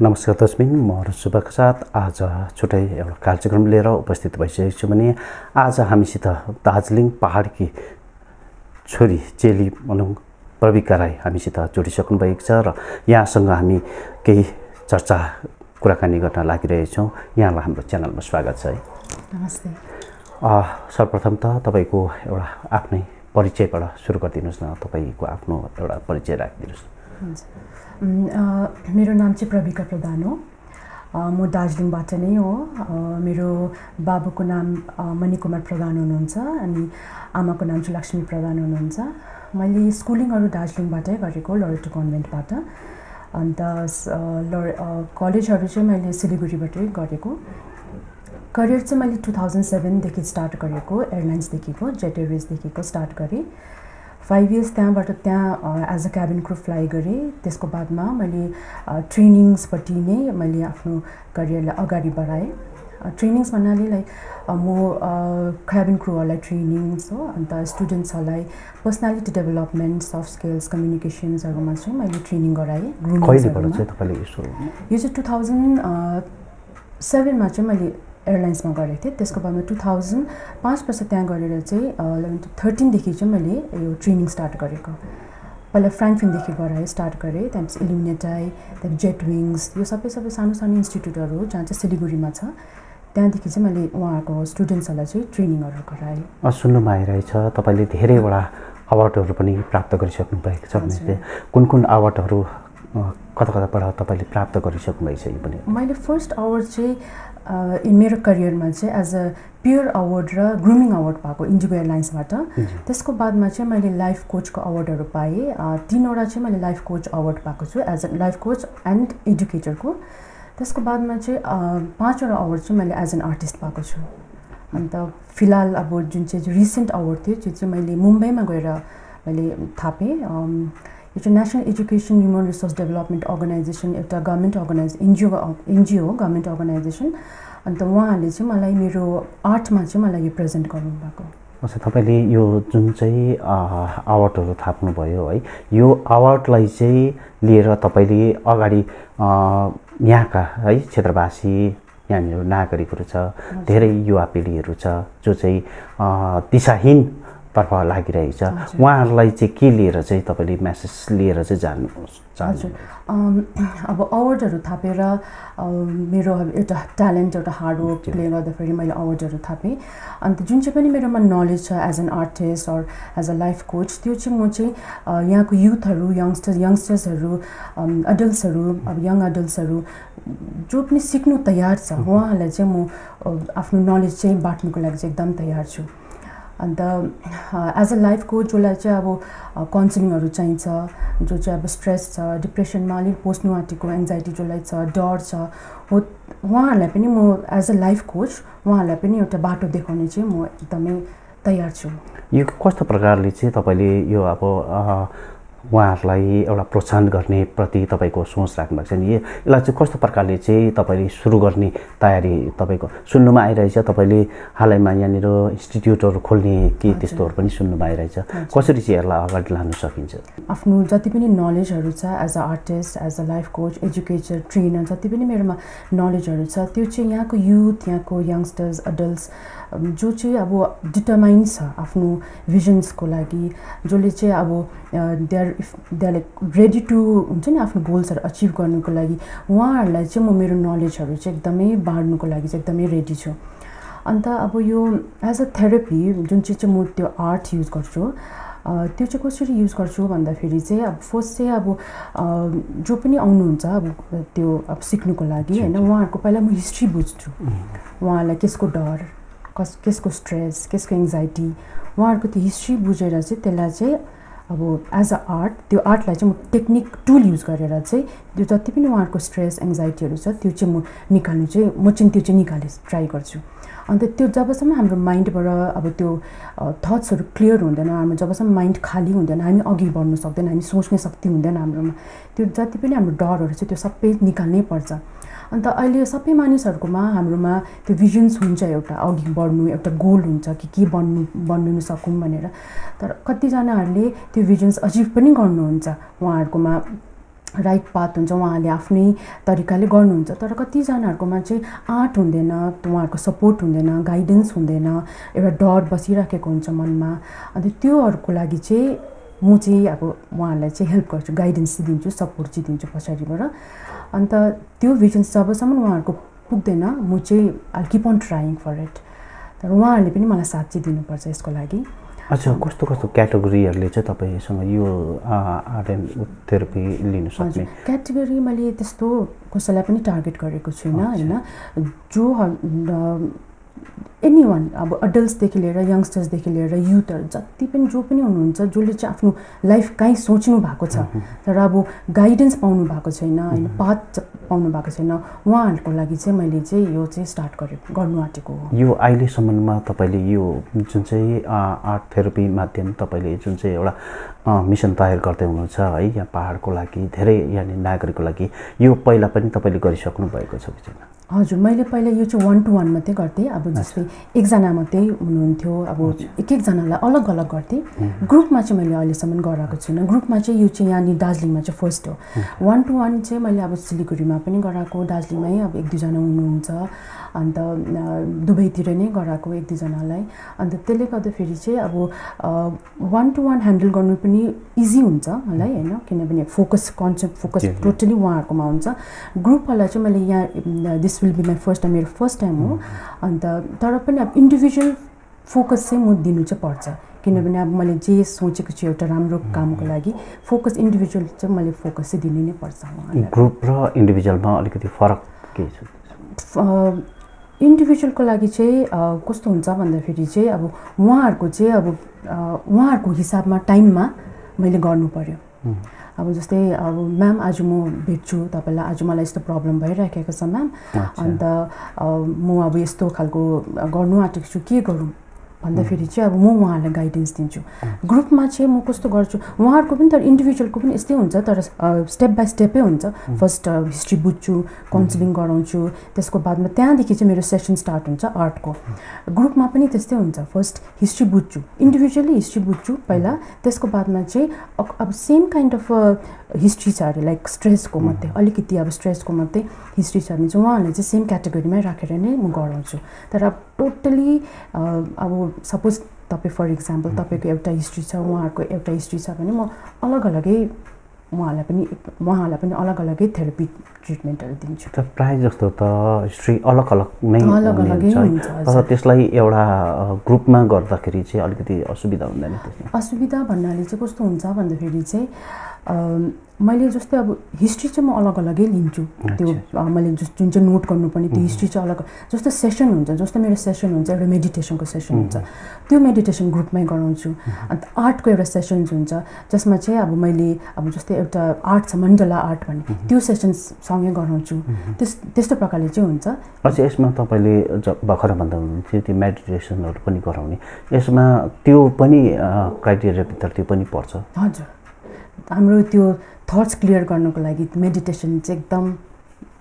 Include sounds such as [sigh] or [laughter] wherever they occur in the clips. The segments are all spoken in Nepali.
नमस्कार तस्मिन म शुभका साथ आज छुट्टै एउटा कार्यक्रम लिएर उपस्थित भइसकेको छु भने आज हामीसित दार्जिलिङ पहाडकी छोरी चेली भनौँ प्रविका राई हामीसित जोडिसक्नु भएको छ र यहाँसँग हामी केही चर्चा कुराकानी गर्न लागिरहेछौँ यहाँलाई हाम्रो च्यानलमा स्वागत छ है। नमस्ते। सर्वप्रथम त तपाईँको एउटा आफ्नै परिचयबाट सुरु गरिदिनुहोस् न। तपाईँको आफ्नो एउटा परिचय राखिदिनुहोस्। मेरो नाम चाहिँ प्रविका प्रधान हो। म दार्जिलिङबाट नै हो। मेरो बाबुको नाम मणिकुमार प्रधान हुनुहुन्छ अनि आमाको नाम चाहिँ लक्ष्मी प्रधान हुनुहुन्छ। मैले स्कुलिङहरू दार्जिलिङबाटै गरेको लरेटो कन्भेन्टबाट। अन्त लरे कलेजहरू चाहिँ मैले सिलगढीबाटै गरेको। करियर चाहिँ मैले टु थाउजन्ड सेभेनदेखि स्टार्ट गरेको एयरलाइन्सदेखिको जेट एयरवेजदेखिको स्टार्ट गरेँ। फाइभ इयर्स त्यहाँबाट त्यहाँ as a cabin crew fly गरेँ। त्यसको बादमा मैले ट्रेनिङ्सपट्टि नै मैले आफ्नो करियरलाई अगाडि बढाएँ। ट्रेनिङ्स भन्नाले लाइक म क्याबिन क्रुहरूलाई ट्रेनिङ्स हो अन्त स्टुडेन्ट्सहरूलाई पर्सनालिटी डेभलपमेन्ट सफ्ट स्किल्स कम्युनिकेसन्सहरूमा चाहिँ मैले ट्रेनिङ गराएँ यो चाहिँ टु थाउजन्ड सेभेनमा चाहिँ मैले एयरलाइन्समा गरेको थिएँ। त्यसको बादमा टु थाउजन्ड पाँच वर्ष त्यहाँ गरेर चाहिँ इलेभेन थर्टिनदेखि चाहिँ मैले यो ट्रेनिङ स्टार्ट गरेको। पहिला फ्रेङ्कफिनदेखि गराएँ स्टार्ट गरेँ त्यहाँपछि इलिमिनेटाई त्यहाँदेखि जेट विङ्स यो सबै सबै सानो सानो इन्स्टिट्युटहरू जहाँ चाहिँ सिलगढीमा छ। त्यहाँदेखि चाहिँ मैले उहाँहरूको स्टुडेन्ट्सहरूलाई चाहिँ ट्रेनिङहरू गराएँ। सुन्नुमा आइरहेछ। तपाईँले धेरैवटा अवार्डहरू पनि प्राप्त गरिसक्नु भएको छ कुन कुन अवार्डहरू कता कताबाट तपाईँले प्राप्त गरिसक्नु भएको छ यो पनि? मैले फर्स्ट अवार्ड चाहिँ मेरो करियरमा चाहिँ एज अ प्योर अवार्ड र ग्रुमिङ अवार्ड पाएको इन्डिगो एयरलाइन्सबाट त्यसको बादमा चाहिँ मैले लाइफ कोचको अवार्डहरू पाएँ। तिनवटा चाहिँ मैले लाइफ कोच अवार्ड पाएको छु as a life coach and एडुकेटरको त्यसको बादमा चाहिँ पाँचवटा अवार्ड चाहिँ मैले एज एन आर्टिस्ट पाएको छु। अन्त फिलहाल अब जुन चाहिँ रिसेन्ट अवार्ड थियो त्यो चाहिँ मैले मुम्बईमा गएर मैले थापेँ। यो चाहिँ national education human resource development organisation एउटा गभर्मेन्ट अर्गनाइज एनजिओ एनजिओ हो गभर्मेन्ट अर्गनाइजेसन अन्त उहाँहरूले चाहिँ मलाई मेरो आर्टमा चाहिँ मलाई यो प्रेजेन्ट गर्नुभएको। अच्छा तपाईँले यो जुन चाहिँ अवार्डहरू थाप्नुभयो है यो अवार्डलाई चाहिँ लिएर तपाईँले अगाडि यहाँका है क्षेत्रवासी यहाँनिर नागरिकहरू छ धेरै युवा पिँढीहरू छ जो चाहिँ दिशाहीन तर्फ लागिरहेको छ। उहाँहरूलाई चाहिँ के लिएर चाहिँ तपाईँले म्यासेज लिएर चाहिँ जानु हजुर। अब अवार्डहरू थापेर मेरो एउटा ट्यालेन्ट एउटा हार्डवर्कले गर्दाखेरि मैले अवार्डहरू थापेँ। अन्त जुन चाहिँ पनि मेरोमा नलेज छ as an artist or as a life coach त्यो चाहिँ म चाहिँ यहाँको युथहरू यङ्स्टर्स यङ्स्टर्सहरू एडल्ट्सहरू अब यङ एडल्ट्सहरू जो पनि सिक्नु तयार छ उहाँहरूलाई चाहिँ म आफ्नो नलेज चाहिँ बाँड्नुको लागि चाहिँ एकदम तयार छु। अन्त एज अ लाइफ कोच जसलाई चाहिँ अब काउन्सिलिङहरू चाहिन्छ जो चाहिँ अब स्ट्रेस छ डिप्रेसनमा अलिक पोस्नु आँटेको एङ्जाइटी जसलाई छ डर छ हो उहाँहरूलाई पनि म एज अ लाइफ कोच उहाँहरूलाई पनि एउटा बाटो देखाउने चाहिँ म एकदमै तयार छु। यो कस्तो प्रकारले चाहिँ तपाईँले यो अब उहाँहरूलाई एउटा प्रोत्साहन गर्ने प्रति तपाईँको सोच राख्नु भएको छ नि यसलाई चाहिँ कस्तो प्रकारले चाहिँ तपाईँले सुरु गर्ने तयारी तपाईँको सुन्नुमा आइरहेछ? तपाईँले हालैमा यहाँनिर इन्स्टिट्युटहरू खोल्ने के त्यस्तोहरू पनि सुन्नुमा आइरहेछ। कसरी चाहिँ यसलाई अगाडि लानु सकिन्छ? आफ्नो जति पनि नलेजहरू छ as a artist as a life coach educator trainer जति पनि मेरोमा नलेजहरू छ त्यो चाहिँ यहाँको युथ यहाँको यङ्स्टर्स एडल्ट्स जो चाहिँ अब डिटर्माइन छ आफ्नो भिजन्सको लागि जसले चाहिँ अब they if they are like ready to हुन्छ नि आफ्नो गोल्सहरू अचिभ गर्नुको लागि उहाँहरूलाई चाहिँ म मेरो नलेजहरू चाहिँ एकदमै बाँड्नुको लागि चाहिँ एकदमै रेडी छु। अन्त अब यो एज अ थेरापी जुन चाहिँ चाहिँ म त्यो आर्ट युज गर्छु त्यो चाहिँ कसरी युज गर्छु भन्दाखेरि चाहिँ अब फर्स्ट चाहिँ अब जो पनि आउनुहुन्छ अब त्यो अब सिक्नुको लागि होइन उहाँहरूको पहिला म हिस्ट्री बुझ्छु। उहाँहरूलाई केसको डर कस केसको स्ट्रेस केसको एङ्जाइटी उहाँहरूको त्यो हिस्ट्री बुझेर चाहिँ त्यसलाई चाहिँ अब एज अ आर्ट त्यो आर्टलाई चाहिँ म टेक्निक टुल युज गरेर चाहिँ त्यो जति पनि उहाँहरूको स्ट्रेस एङ्जाइटीहरू छ त्यो चाहिँ म निकाल्नु चाहिँ म चाहिँ त्यो चाहिँ निकाल्ने ट्राई गर्छु। अन्त त्यो जबसम्म हाम्रो माइन्डबाट अब त्यो थट्सहरू क्लियर हुँदैन हाम्रो जबसम्म माइन्ड खाली हुँदैन हामी अघि बढ्नु सक्दैन हामी सोच्ने शक्ति हुँदैन हाम्रोमा त्यो जति पनि हाम्रो डरहरू छ त्यो सबै निकाल्नै पर्छ। अन्त अहिले सबै मानिसहरूकोमा हाम्रोमा त्यो भिजन्स हुन्छ एउटा अघि बढ्नु एउटा गोल हुन्छ कि के बन्नु बन्नु सकौँ भनेर। तर कतिजनाहरूले त्यो भिजन्स अचिभ पनि गर्नुहुन्छ। उहाँहरूकोमा राइट पाथ हुन्छ उहाँहरूले आफ्नै तरिकाले गर्नुहुन्छ। तर कतिजनाहरूकोमा चाहिँ आँट हुँदैन उहाँहरूको सपोर्ट हुँदैन गाइडेन्स हुँदैन एउटा डर बसिराखेको हुन्छ मनमा। अन्त त्योहरूको लागि चाहिँ म चाहिँ अब उहाँहरूलाई चाहिँ हेल्प गर्छु गाइडेन्स चाहिँ दिन्छु सपोर्ट चाहिँ दिन्छु पछाडिबाट। अन्त त्यो भिजन जबसम्म उहाँहरूको पुग्दैन म चाहिँ I keep on trying for it तर उहाँहरूले पनि मलाई साथ चाहिँ दिनुपर्छ यसको लागि। अच्छा कस्तो कस्तो क्याटेगोरीहरूले चाहिँ तपाईँसँग यो आर्ट एन्ड थेरापी लिन सक्ने? क्याटेगोरी मैले त्यस्तो कसैलाई पनि टार्गेट गरेको छुइनँ होइन। जो एनी वान अब अडल्ट्सदेखि लिएर यङ्स्टर्सदेखि लिएर युथहरू जति पनि जो पनि हुनुहुन्छ जसले चाहिँ आफ्नो लाइफ काहीँ सोच्नु भएको छ तर अब गाइडेन्स पाउनु भएको छैन होइन पाथ पाउनु भएको छैन उहाँहरूको लागि चाहिँ मैले चाहिँ यो चाहिँ स्टार्ट गरेँ गर्नु आँटेको हो। यो अहिलेसम्ममा तपाईँले यो जुन चाहिँ आर्ट थेरापी माध्यम तपाईँले जुन चाहिँ एउटा मिसन तयार गर्दै हुनुहुन्छ है यहाँ पाहाडको लागि धेरै यहाँनिर नागरिकको लागि। यो पहिला पनि तपाईँले गरिसक्नु भएको छ कि छैन? हजुर मैले पहिला यो चाहिँ वान टू वान मात्रै गर्थेँ। अब जस्तै एकजना मात्रै हुनुहुन्थ्यो। अब एक एकजनालाई अलग अलग गर्थेँ ग्रुपमा चाहिँ मैले अहिलेसम्म गराएको छुइनँ। ग्रुपमा चाहिँ यो चाहिँ यहाँनिर दार्जिलिङमा चाहिँ फर्स्ट हो। वान टू वान चाहिँ मैले अब सिलगढीमा पनि गराएको दार्जिलिङमै अब एक दुईजना हुनुहुन्छ। अन्त दुबईतिर नै गराएको एक दुईजनालाई। अन्त त्यसले गर्दाखेरि चाहिँ अब वान टू वान ह्यान्डल गर्नु पनि इजी हुन्छ मलाई होइन? किनभने फोकस कन्सेप्ट फोकस टोटली उहाँहरूकोमा हुन्छ। ग्रुपहरूलाई चाहिँ मैले यहाँ this will be my first time मेरो फर्स्ट टाइम हो। अन्त तर पनि अब इन्डिभिजुअल फोकस चाहिँ म दिनु चाहिँ पर्छ। किनभने अब मैले जे सोचेको छु एउटा राम्रो कामको लागि फोकस इन्डिभिजुअल चाहिँ मैले फोकस चाहिँ दिनु नै पर्छ ग्रुप र इन्डिभिजुअलमा अलिकति फरक के छ? इन्डिभिजुअलको लागि चाहिँ कस्तो हुन्छ भन्दाखेरि चाहिँ अब उहाँहरूको चाहिँ अब उहाँहरूको हिसाबमा टाइममा मैले गर्नु पऱ्यो अब जस्तै अब म्याम आज म भेट्छु तपाईँलाई आज मलाई यस्तो प्रब्लम भइराखेको छ म्याम। अन्त म अब यस्तो खालको गर्नु आँटेको छु के गरौँ? भन्दाखेरि चाहिँ अब म उहाँहरूलाई गाइडेन्स दिन्छु। ग्रुपमा चाहिँ म कस्तो गर्छु उहाँहरूको पनि तर इन्डिभिजुअलको पनि यस्तै हुन्छ तर स्टेप बाई स्टेपै हुन्छ। फर्स्ट हिस्ट्री बुझ्छु काउन्सिलिङ गराउँछु त्यसको बादमा त्यहाँदेखि चाहिँ मेरो सेसन स्टार्ट हुन्छ आर्टको ग्रुपमा पनि त्यस्तै हुन्छ। फर्स्ट हिस्ट्री बुझ्छु। इन्डिभिजुअली हिस्ट्री बुझ्छु पहिला त्यसको बादमा चाहिँ अब सेम काइन्ड अफ हिस्ट्री छ अरे लाइक स्ट्रेसको मात्रै अलिकति अब स्ट्रेसको मात्रै हिस्ट्री छ भने चाहिँ उहाँहरूले चाहिँ सेम क्याटेगोरीमै राखेर नै म गराउँछु। तर टोटली अब सपोज तपाईँ फर इक्जाम्पल तपाईँको एउटा हिस्ट्री छ उहाँहरूको एउटा हिस्ट्री छ भने म अलग अलगै उहाँहरूलाई पनि उहाँहरूलाई पनि अलग अलगै थेरापी ट्रिटमेन्टहरू दिन्छु। त प्रायः जस्तो त हिस्ट्री अलग अलग नै अलग अलगै हुन्छ तर त्यसलाई एउटा ग्रुपमा गर्दाखेरि चाहिँ अलिकति असुविधा हुँदैन असुविधा भन्नाले चाहिँ कस्तो हुन्छ भन्दाखेरि चाहिँ मैले जस्तै अब हिस्ट्री चाहिँ म अलग अलगै लिन्छु। त्यो मैले जुन चाहिँ नोट गर्नुपर्ने त्यो हिस्ट्री चाहिँ अलग जस्तो सेसन हुन्छ जस्तो मेरो सेसन हुन्छ एउटा मेडिटेसनको सेसन हुन्छ। त्यो मेडिटेसन ग्रुपमै गराउँछु। अन्त आर्टको एउटा सेसन्स हुन्छ जसमा चाहिँ अब मैले अब जस्तै एउटा आर्ट छ मण्डला आर्ट भन्ने त्यो सेसन्स सँगै गराउँछु। त्यस त्यस्तो प्रकारले चाहिँ हुन्छ। अझ यसमा तपाईँले भर्खर भन्दा हुनुहुन्थ्यो त्यो मेडिटेसनहरू पनि गराउने। यसमा त्यो पनि क्राइटेरियाभित्र त्यो पनि पर्छ। हजुर। हाम्रो त्यो थट्स क्लियर गर्नको लागि मेडिटेसन चाहिँ एकदम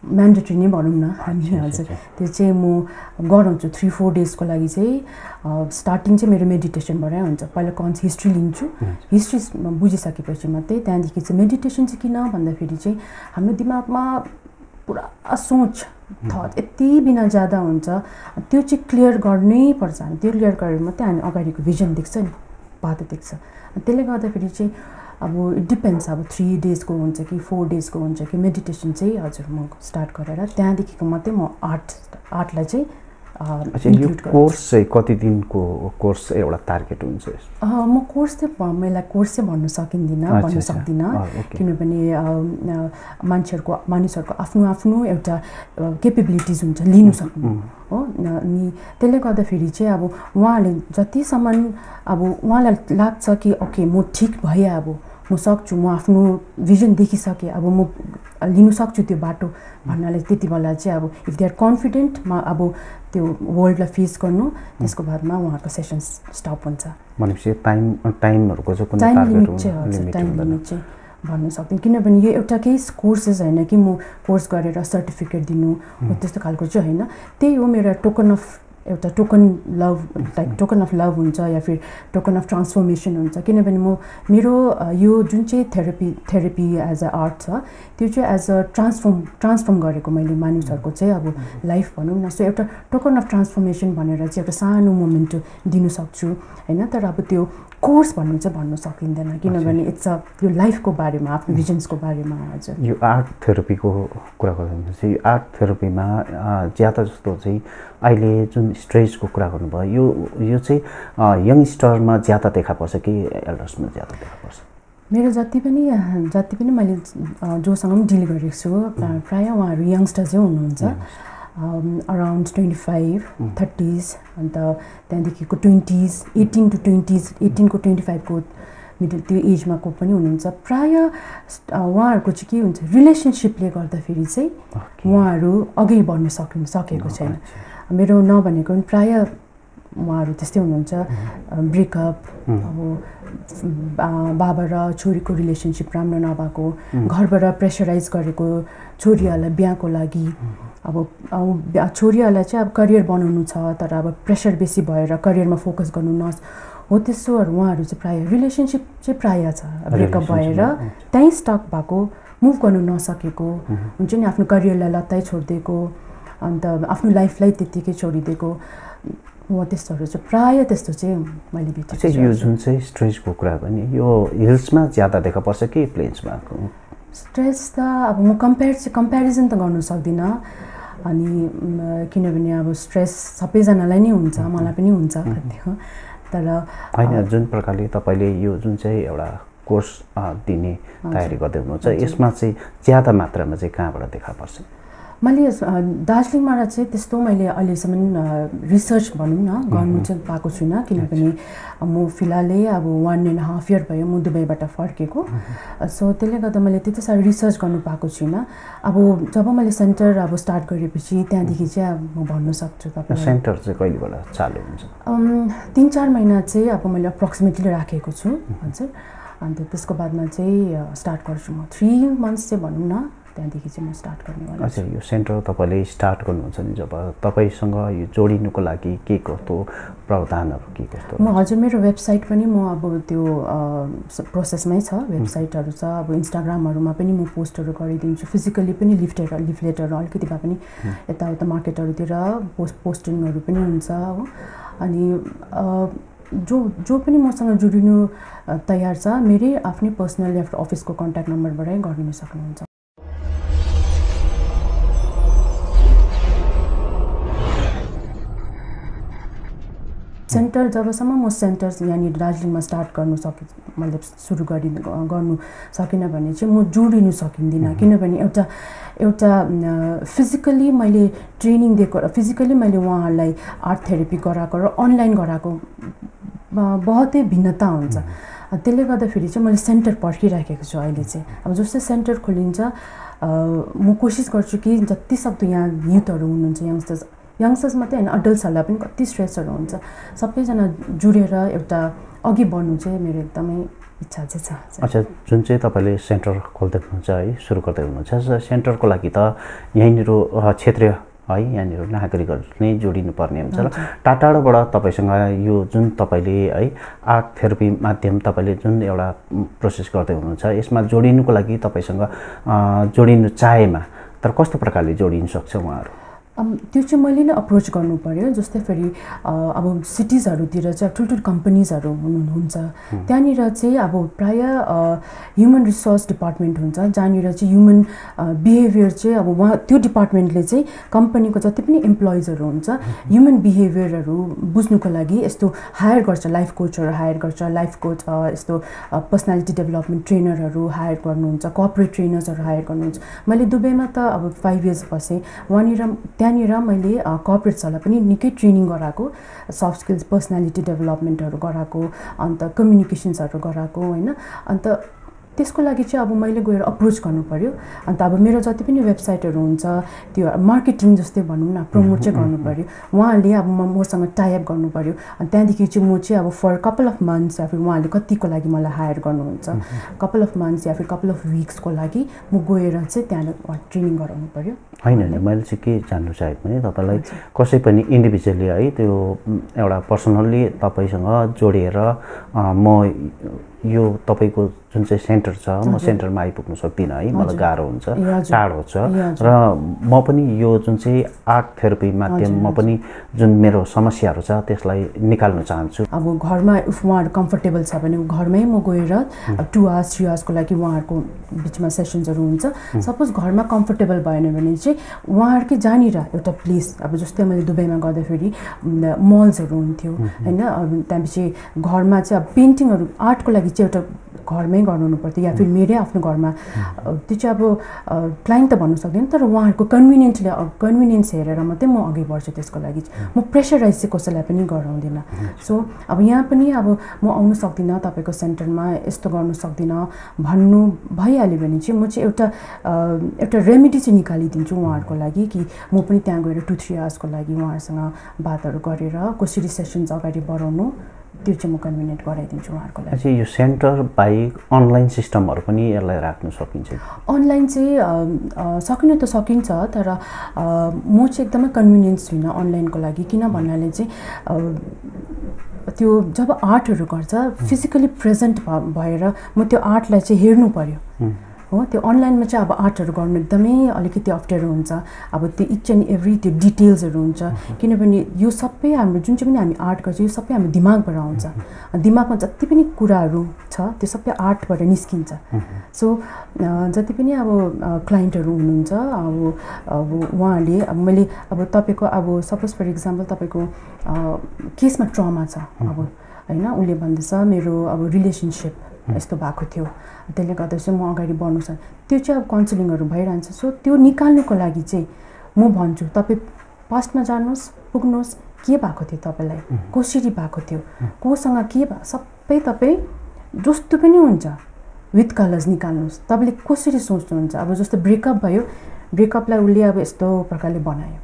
म्यान्डेटरी नै भनौँ न हामी हजुर। त्यो चाहिँ म गराउँछु थ्री फोर डेजको लागि चाहिँ स्टार्टिङ चाहिँ मेरो मेडिटेसनबाटै हुन्छ। पहिला कन्स हिस्ट्री लिन्छु। हिस्ट्री बुझिसकेपछि मात्रै त्यहाँदेखि चाहिँ मेडिटेसन चाहिँ किन भन्दाखेरि चाहिँ हाम्रो दिमागमा पुरा सोच थट यति बिना ज्यादा हुन्छ। त्यो चाहिँ क्लियर गर्नै पर्छ। हामी त्यो क्लियर गरेर मात्रै हामी अगाडिको भिजन देख्छ नि बाटो देख्छ। त्यसले गर्दाखेरि चाहिँ अब इट डिपेन्ड्स अब थ्री डेजको हुन्छ कि फोर डेजको हुन्छ कि मेडिटेसन चाहिँ हजुर म स्टार्ट गरेर त्यहाँदेखिको मात्रै म आर्ट आर्टलाई चाहिँ यो कोर्स चाहिँ कति दिनको कोर्स एउटा टार्गेट हुन्छ म कोर्स चाहिँ मलाई कोर्स चाहिँ भन्नु सकिँदिनँ भन्न सक्दिनँ। किनभने मान्छेहरूको मानिसहरूको आफ्नो आफ्नो एउटा केपेबिलिटिज हुन्छ लिनु सक्नु। हो अनि त्यसले गर्दाखेरि चाहिँ अब उहाँहरूले जतिसम्म अब उहाँलाई लाग्छ कि ओके म ठिक भएँ अब म सक्छु म आफ्नो भिजन देखिसकेँ अब म लिनु सक्छु त्यो बाटो भन्नाले त्यति बेला चाहिँ अब इफ दे आर कन्फिडेन्टमा अब त्यो वर्ल्डलाई फेस गर्नु त्यसको बादमा उहाँहरूको सेसन स्टप हुन्छ। भनेपछि टाइम टाइमहरूको चाहिँ टाइम लिमिट चाहिँ हजुर टाइम लिमिट चाहिँ भन्नु सक्दिनँ। किनभने यो एउटा केही कोर्सेस होइन कि म कोर्स गरेर सर्टिफिकेट दिनु त्यस्तो खालको चाहिँ होइन। त्यही हो मेरो टोकन अफ एउटा token love like token of love हुन्छ या फिर टोकन अफ ट्रान्सफर्मेसन हुन्छ। किनभने म मेरो यो जुन चाहिँ therapy therapy as a art छ त्यो चाहिँ एज अ ट्रान्सफर्म ट्रान्सफर्म गरेको मैले मानिसहरूको चाहिँ अब लाइफ भनौँ न। सो एउटा टोकन अफ ट्रान्सफर्मेसन भनेर चाहिँ एउटा सानो मोमेन्ट दिनु सक्छु होइन? तर अब त्यो कोर्स भन्नु चाहिँ भन्नु सकिँदैन किनभने इट्स अ यो लाइफको बारेमा आफ्नो भिजन्सको बारेमा हजुर यो आर्ट थेरापीको कुरा गर्दा चाहिँ आर्ट थेरापीमा ज्यादा जस्तो चाहिँ अहिले जुन स्ट्रेसको कुरा गर्नुभयो। यो यो चाहिँ यङस्टरमा ज्यादा देखा पर्छ कि एल्डर्समा ज्यादा देखा पर्छ? मेरो जति पनि जति पनि मैले जोसँग पनि डिल गरेको छु प्रायः उहाँहरू यङ्स्टर चाहिँ हुनुहुन्छ। अराउन्ड ट्वेन्टी फाइभ थर्टिज अन्त त्यहाँदेखिको ट्वेन्टिज एटिन टु ट्वेन्टिज एटिनको ट्वेन्टी फाइभको मिडल त्यो एजमा को पनि हुनुहुन्छ। प्रायः उहाँहरूको चाहिँ के हुन्छ रिलेसनसिपले गर्दाखेरि चाहिँ उहाँहरू अघि बढ्न सक्नु सकेको छैन। मेरो नभनेको पनि प्रायः उहाँहरू त्यस्तै हुनुहुन्छ। ब्रेकअप अब बाबा र छोरीको रिलेसनसिप राम्रो नभएको घरबाट प्रेसराइज गरेको छोरीहरूलाई बिहाको लागि। अब छोरीहरूलाई चाहिँ अब करियर बनाउनु छ तर अब प्रेसर बेसी भएर करियरमा फोकस गर्नु नस हो त्यस्तोहरू उहाँहरू चाहिँ प्रायः रिलेसनसिप चाहिँ प्रायः छ। ब्रेकअप भएर त्यहीँ स्टक भएको मुभ गर्नु नसकेको हुन्छ नि आफ्नो करियरलाई लत्तै छोडिदिएको। अन्त आफ्नो लाइफलाई त्यत्तिकै छोडिदिएको हो त्यस्तोहरू चाहिँ प्रायः त्यस्तो चाहिँ मैले भेटेको यो जुन चाहिँ स्ट्रेसको कुरा पनि यो हिल्समा ज्यादा देखा पर्छ कि प्लेन्समा? स्ट्रेस त अब म कम्पेयर चाहिँ कम्पेरिजन त गर्नु सक्दिनँ। अनि किनभने अब स्ट्रेस सबैजनालाई नै हुन्छ मलाई पनि हुन्छ तर होइन जुन प्रकारले तपाईँले यो जुन चाहिँ एउटा कोर्स दिने तयारी गर्दै हुनुहुन्छ यसमा चाहिँ ज्यादा मात्रामा चाहिँ कहाँबाट देखा पर्छ? मैले दार्जिलिङबाट चाहिँ त्यस्तो मैले अहिलेसम्म रिसर्च भनौँ न गर्नु चाहिँ पाएको छुइनँ। किनभने म फिलहालै अब वान एन्ड हाफ इयर भयो म दुबईबाट फर्केको। सो त्यसले गर्दा मैले त्यति साह्रो रिसर्च गर्नु पाएको छुइनँ। अब जब मैले सेन्टर अब स्टार्ट गरेपछि त्यहाँदेखि चाहिँ अब म भन्नु सक्छु तपाईँ सेन्टर चाहिँ कहिलेबाट चालु हुन्छ? तिन चार महिना चाहिँ अब मैले अप्रोक्सिमेटली राखेको छु हजुर। अन्त त्यसको बादमा चाहिँ स्टार्ट गर्छु म। थ्री मन्थ्स चाहिँ भनौँ न। त्यहाँदेखि चाहिँ म स्टार्ट गर्ने अच्छा यो सेन्टर तपाईँले स्टार्ट गर्नुहुन्छ नि जब तपाईँसँग यो जोडिनुको लागि के कस्तो प्रावधानहरू के कस्तो? म हजुर मेरो वेबसाइट पनि म अब त्यो प्रोसेसमै छ। वेबसाइटहरू छ। अब इन्स्टाग्रामहरूमा पनि म पोस्टहरू गरिदिन्छु। फिजिकल्ली पनि लिफ्टेर लिफलेटहरू अलिकति भए पनि यताउता मार्केटहरूतिर पोस्ट पोस्टिङहरू पनि हुन्छ हो। अनि जो जो पनि मसँग जोडिनु तयार छ मेरै आफ्नै पर्सनल या अफिसको कन्ट्याक्ट नम्बरबाटै गरिदिनु सक्नुहुन्छ। सेन्टर जबसम्म म सेन्टर यहाँनिर दार्जिलिङमा स्टार्ट गर्नु सके मैले सुरु गरि गर्नु सकिनँ भने चाहिँ म जोडिनु सकिँदिनँ। किनभने एउटा एउटा फिजिकली मैले ट्रेनिङ दिएको र फिजिकली मैले उहाँहरूलाई आर्ट थेरापी गराएको र अनलाइन गराएको बहुतै भिन्नता हुन्छ। त्यसले गर्दाखेरि चाहिँ मैले सेन्टर पर्खिराखेको छु अहिले चाहिँ। अब जस्तै सेन्टर खोलिन्छ म कोसिस गर्छु कि जति सक्दो यहाँ युथहरू हुनुहुन्छ यङ्स्टर्स यङ्स्टर्स मात्रै होइन अडल्ट्सहरूलाई पनि कति स्ट्रेसहरू हुन्छ। सबैजना जुडेर एउटा अघि बढ्नु चाहिँ मेरो एकदमै इच्छा चाहिँ छ। अच्छा जुन चाहिँ तपाईँले सेन्टर खोल्दै हुनुहुन्छ है सुरु गर्दै हुनुहुन्छ सेन्टरको लागि त यहीँनिर क्षेत्रीय है यहाँनिर नागरिकहरू नै जोडिनु पर्ने हुन्छ र टाटाडोबाट तपाईँसँग यो जुन तपाईँले है आर्ट थेरापी माध्यम तपाईँले जुन एउटा प्रोसेस गर्दै हुनुहुन्छ यसमा जोडिनुको लागि तपाईँसँग जोडिनु चाहेमा तर कस्तो प्रकारले जोडिनु सक्छ उहाँहरू? त्यो चाहिँ मैले नै अप्रोच गर्नु पऱ्यो जस्तै फेरि अब सिटिजहरूतिर चाहिँ ठुल्ठुलो कम्पनीजहरू हुनुहुन्छ त्यहाँनिर चाहिँ अब प्रायः ह्युमन रिसोर्स डिपार्टमेन्ट हुन्छ। जहाँनिर चाहिँ ह्युमन बिहेभियर चाहिँ अब उहाँ त्यो डिपार्टमेन्टले चाहिँ कम्पनीको जति पनि इम्प्लोइजहरू हुन्छ ह्युमन बिहेभियरहरू बुझ्नुको लागि यस्तो हायर गर्छ लाइफ कोचहरू हायर गर्छ लाइफ कोच यस्तो पर्सनालिटी डेभलपमेन्ट ट्रेनरहरू हायर गर्नुहुन्छ कर्पोरेट ट्रेनर्सहरू हायर गर्नुहुन्छ। मैले दुबईमा त अब फाइभ इयर्स बसेँ। उहाँनिर त्यहाँनिर मैले कर्पोरेट्सहरूलाई पनि निकै ट्रेनिङ गराएको सफ्ट स्किल्स पर्सनालिटी डेभलपमेन्टहरू गराएको अन्त कम्युनिकेसन्सहरू गराएको होइन? अन्त त्यसको लागि चाहिँ अब मैले गएर अप्रोच गर्नु पऱ्यो अन्त अब मेरो जति पनि वेबसाइटहरू हुन्छ त्यो मार्केटिङ जस्तै भनौँ न प्रमोट चाहिँ गर्नु पऱ्यो उहाँहरूले अब म मसँग टाइप गर्नु पऱ्यो अनि त्यहाँदेखि चाहिँ म चाहिँ अब फर कपाल अफ मन्थ्स या फिर उहाँहरूले कतिको लागि मलाई हायर गर्नुहुन्छ कपाल अफ मन्थ्स या फिर कपाल अफ विक्सको लागि म गएर चाहिँ त्यहाँ ट्रेनिङ गराउनु पऱ्यो होइन होइन। मैले चाहिँ के जान्नु चाहेको भने तपाईँलाई कसै पनि इन्डिभिजुअली है त्यो एउटा पर्सनल्ली तपाईँसँग जोडिएर म यो तपाईँको जुन चाहिँ सेन्टर छ म सेन्टरमा आइपुग्नु सक्दिनँ है मलाई गाह्रो हुन्छ टाढो छ। र म पनि यो जुन चाहिँ आर्ट थेरापी माध्यम म पनि जुन मेरो समस्याहरू छ त्यसलाई निकाल्न चाहन्छु। अब घरमा इफ उहाँहरू कम्फर्टेबल छ भने घरमै म गएर टु आवर्स थ्री आवर्सको लागि उहाँहरूको बिचमा सेसन्सहरू हुन्छ। सपोज घरमा कम्फर्टेबल भएन भने चाहिँ उहाँहरूकै जहाँनिर एउटा प्लेस अब जस्तै मैले दुबईमा गर्दाखेरि मल्सहरू हुन्थ्यो होइन? त्यहाँपछि घरमा चाहिँ अब पेन्टिङहरू आर्टको लागि चाहिँ एउटा घरमै गर्नु पर्थ्यो या फिर मेरै आफ्नो घरमा त्यो चाहिँ अब क्लाइन्ट त भन्नु सक्दैन तर उहाँहरूको कन्भिनियन्टले कन्भिनियन्स हेरेर मात्रै म अघि बढ्छु त्यसको लागि। म प्रेसराइज चाहिँ कसैलाई पनि गराउँदिनँ। सो अब यहाँ पनि अब म आउनु सक्दिनँ तपाईँको सेन्टरमा यस्तो गर्नु सक्दिनँ भन्नु भइहाल्यो भने चाहिँ म चाहिँ एउटा एउटा रेमेडी चाहिँ निकालिदिन्छु उहाँहरूको लागि कि म पनि त्यहाँ गएर टु थ्री आवर्सको लागि उहाँहरूसँग बातहरू गरेर कसरी सेसन्स अगाडि बढाउनु। त्यो चाहिँ म कन्भिनियन्ट गराइदिन्छु उहाँहरूको लागि। यो सेन्टर बाहेक अनलाइन सिस्टमहरू पनि यसलाई राख्नु सकिन्छ? अनलाइन चाहिँ सकिनु त सकिन्छ तर म चाहिँ एकदमै कन्भिनियन्स छुइनँ अनलाइनको लागि किन भन्नाले चाहिँ त्यो जब आर्टहरू गर्छ फिजिकली प्रेजेन्ट भएर म त्यो आर्टलाई चाहिँ हेर्नु पऱ्यो हो त्यो अनलाइनमा चाहिँ अब आर्टहरू गर्नु एकदमै अलिकति अप्ठ्यारो हुन्छ। अब त्यो इच एन्ड एभ्री त्यो डिटेल्सहरू हुन्छ। किनभने यो सबै हाम्रो जुन चाहिँ पनि हामी आर्ट गर्छ यो सबै हाम्रो दिमागबाट आउँछ। दिमागमा जति पनि कुराहरू छ त्यो सबै आर्टबाट निस्किन्छ। सो जति पनि अब क्लाइन्टहरू हुनुहुन्छ अब अब उहाँहरूले अब मैले अब तपाईँको अब सपोज फर इक्जाम्पल तपाईँको केसमा ट्रमा छ। अब होइन उसले भन्दैछ मेरो अब रिलेसनसिप यस्तो भएको थियो। त्यसले गर्दा चाहिँ म अगाडि बढ्नु सक्छ त्यो चाहिँ अब काउन्सिलिङहरू भइरहन्छ। सो त्यो निकाल्नुको लागि चाहिँ म भन्छु तपाईँ पास्टमा जानुहोस् पुग्नुहोस् के भएको थियो तपाईँलाई? कसरी भएको थियो? कोसँग के भयो सबै तपाईँ जस्तो पनि हुन्छ। विथ कलर्स निकाल्नुहोस्। तपाईँले कसरी सोच्नुहुन्छ? अब जस्तो ब्रेकअप भयो। ब्रेकअपलाई उसले अब यस्तो प्रकारले बनायो।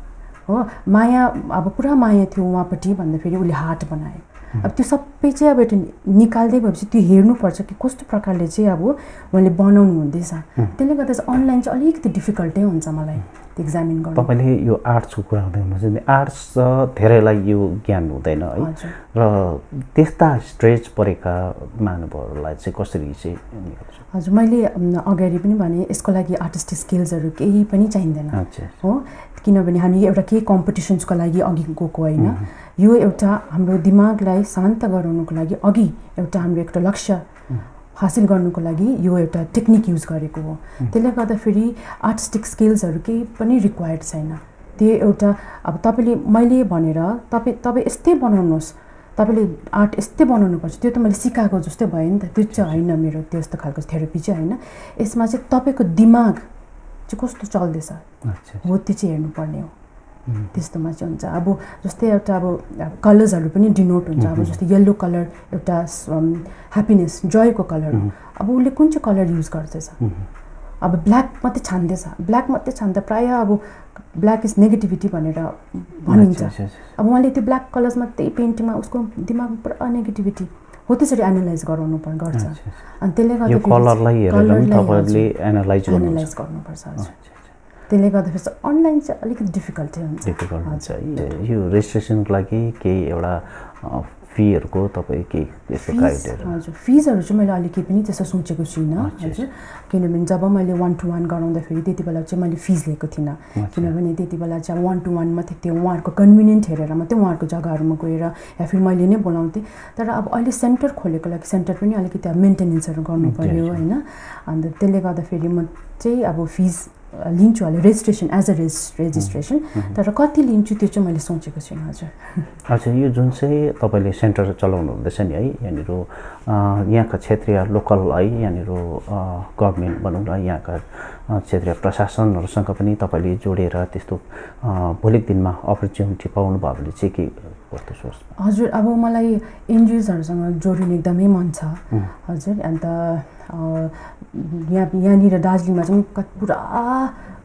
हो माया अब पुरा माया थियो उहाँपट्टि। भन्दाखेरि उसले हार्ट बनायो। अब त्यो सबै चाहिँ अब एउटा निकाल्दै भएपछि त्यो हेर्नुपर्छ कि कस्तो प्रकारले चाहिँ अब उहाँले बनाउनु हुँदैछ। त्यसले गर्दा चाहिँ अनलाइन चाहिँ अलिकति डिफिकल्टै हुन्छ मलाई त्यो एक्जामिन गर्नु। तपाईँले यो आर्ट्सको कुरा गर्दै हुनुहुन्छ आर्ट्स धेरैलाई यो ज्ञान हुँदैन है। र त्यस्ता स्ट्रेच परेका महानुभावहरूलाई चाहिँ कसरी चाहिँ हजुर मैले अगाडि पनि भने यसको लागि आर्टिस्टिक स्किल्सहरू केही पनि चाहिँदैन। हो किनभने हामी एउटा केही कम्पिटिसन्सको लागि अघि गएको होइन। यो एउटा हाम्रो दिमागलाई शान्त गराउनुको लागि अघि एउटा हाम्रो एउटा लक्ष्य हासिल गर्नुको लागि यो एउटा टेक्निक युज गरेको हो। त्यसले गर्दाखेरि आर्टिस्टिक स्किल्सहरू केही पनि रिक्वायर्ड छैन। त्यो एउटा अब तपाईँले मैले भनेर तपाईँ तपाईँ यस्तै बनाउनुहोस्। तपाईँले आर्ट यस्तै बनाउनुपर्छ। त्यो त मैले सिकाएको जस्तै भयो नि त। त्यो चाहिँ होइन मेरो त्यस्तो खालको थेरापी चाहिँ होइन। यसमा चाहिँ तपाईँको दिमाग चाहिँ कस्तो चल्दैछ? हो त्यो चाहिँ हेर्नुपर्ने हो। त्यस्तोमा चाहिँ हुन्छ। अब जस्तै एउटा अब कलर्सहरू पनि डिनोट हुन्छ। अब जस्तै येल्लो कलर एउटा ह्याप्पिनेस जोयको कलर हो अब उसले कुन चाहिँ कलर युज गर्दैछ? अब ब्ल्याक मात्रै छान्दैछ। ब्ल्याक मात्रै छान्दा प्रायः अब ब्ल्याक इज नेगेटिभिटी भनेर भनिन्छ। अब उहाँले त्यो ब्ल्याक कलर्स मात्रै पेन्टिङमा उसको दिमागमा पुरा नेगेटिभिटी हो त्यसरी एनालाइज गराउनु पर्ने गर्छ। अनि त्यसले गर्दा एनालाइज गर्नुपर्छ हजुर। त्यसले गर्दाखेरि चाहिँ अनलाइन चाहिँ अलिकति डिफिकल्ट हुन्छ। डिफिकल्ट हुन्छ। यो रेजिस्ट्रेसनको लागि केही एउटा फीहरूको तपाईँ केही त्यस्तो हजुर फिजहरू चाहिँ मैले अलिक केही पनि त्यस्तो सोचेको छुइनँ। हजुर। किनभने जब मैले वान टू वान गराउँदाखेरि त्यति बेला चाहिँ मैले फिज लिएको थिइनँ। किनभने त्यति बेला चाहिँ वान टू वान मात्रै त्यो उहाँहरूको कन्भिनियन्ट हेरेर मात्रै उहाँहरूको जग्गाहरूमा गएर या फिर मैले नै बोलाउँथेँ। तर अब अहिले सेन्टर खोलेको लागि सेन्टर पनि अलिकति अब मेन्टेनेन्सहरू गर्नु पऱ्यो होइन। अन्त त्यसले गर्दाखेरि म चाहिँ अब फिज लिन्छु अहिले registration as a reg registration तर कति लिन्छु त्यो चाहिँ मैले सोचेको छुइनँ हजुर। अच्छा यो जुन चाहिँ तपाईँले सेन्टर चलाउनु हुँदैछ नि है यहाँनिर यहाँका क्षेत्रीय लोकल है यहाँनिर गभर्मेन्ट भनौँ न यहाँका क्षेत्रीय प्रशासनहरूसँग पनि तपाईँले जोडेर त्यस्तो भोलिको दिनमा अपर्च्युनिटी पाउनुभयो भने चाहिँ के कस्तो सोच हजुर अब मलाई एनजिओजहरूसँग जोडिने एकदमै मन छ। हजुर अन्त यहाँ यहाँनिर दार्जिलिङमा चाहिँ पुरा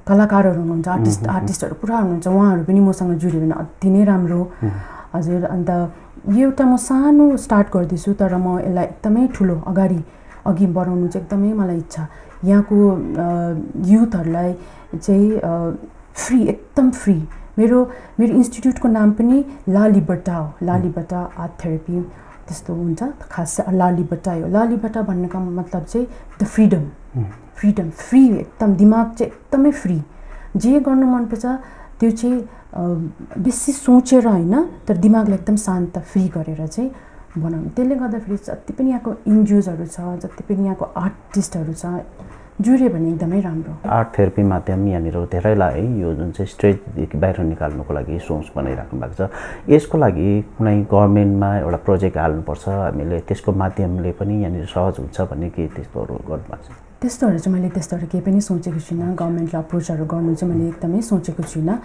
कलाकारहरू हुनुहुन्छ आर्टिस्ट आर्टिस्टहरू पुरा हुनुहुन्छ उहाँहरू पनि मसँग जोड्यो भने अति नै राम्रो। हजुर अन्त यो एउटा म सानो स्टार्ट गर्दैछु तर म यसलाई एकदमै ठुलो अगाडि अघि बढाउनु चाहिँ एकदमै मलाई इच्छा। यहाँको युथहरूलाई चाहिँ फ्री एकदम फ्री। मेरो मेरो इन्स्टिट्युटको नाम पनि ला लिबर्टा हो। ला लिबर्टा आर्ट थेरापी त्यस्तो हुन्छ। खास चाहिँ ला लिबर्टा हो ला लिबर्टा भन्नेको मतलब चाहिँ द फ्रिडम। फ्रिडम फ्री एकदम दिमाग चाहिँ एकदमै फ्री। जे गर्नु मनपर्छ त्यो चाहिँ बेसी सोचेर होइन तर दिमागलाई एकदम शान्त फ्री गरेर चाहिँ बनाउने। त्यसले गर्दाखेरि जति पनि यहाँको इन्जुजहरू छ जति पनि यहाँको आर्टिस्टहरू छ जुड्यो भने एकदमै राम्रो आर्ट थेरापी माध्यम यहाँनिर धेरैलाई है यो जुन चाहिँ स्ट्रेजदेखि बाहिर निकाल्नुको लागि सोच बनाइराख्नु भएको छ। यसको लागि कुनै गभर्मेन्टमा एउटा प्रोजेक्ट हाल्नुपर्छ हामीले त्यसको माध्यमले पनि यहाँनिर सहज हुन्छ भन्ने के त्यस्तोहरू गर्नुभएको छ? त्यस्तोहरू चाहिँ मैले त्यस्तोहरू केही पनि सोचेको छुइनँ। गभर्मेन्टले अप्रोचहरू गर्नु चाहिँ मैले एकदमै सोचेको छुइनँ।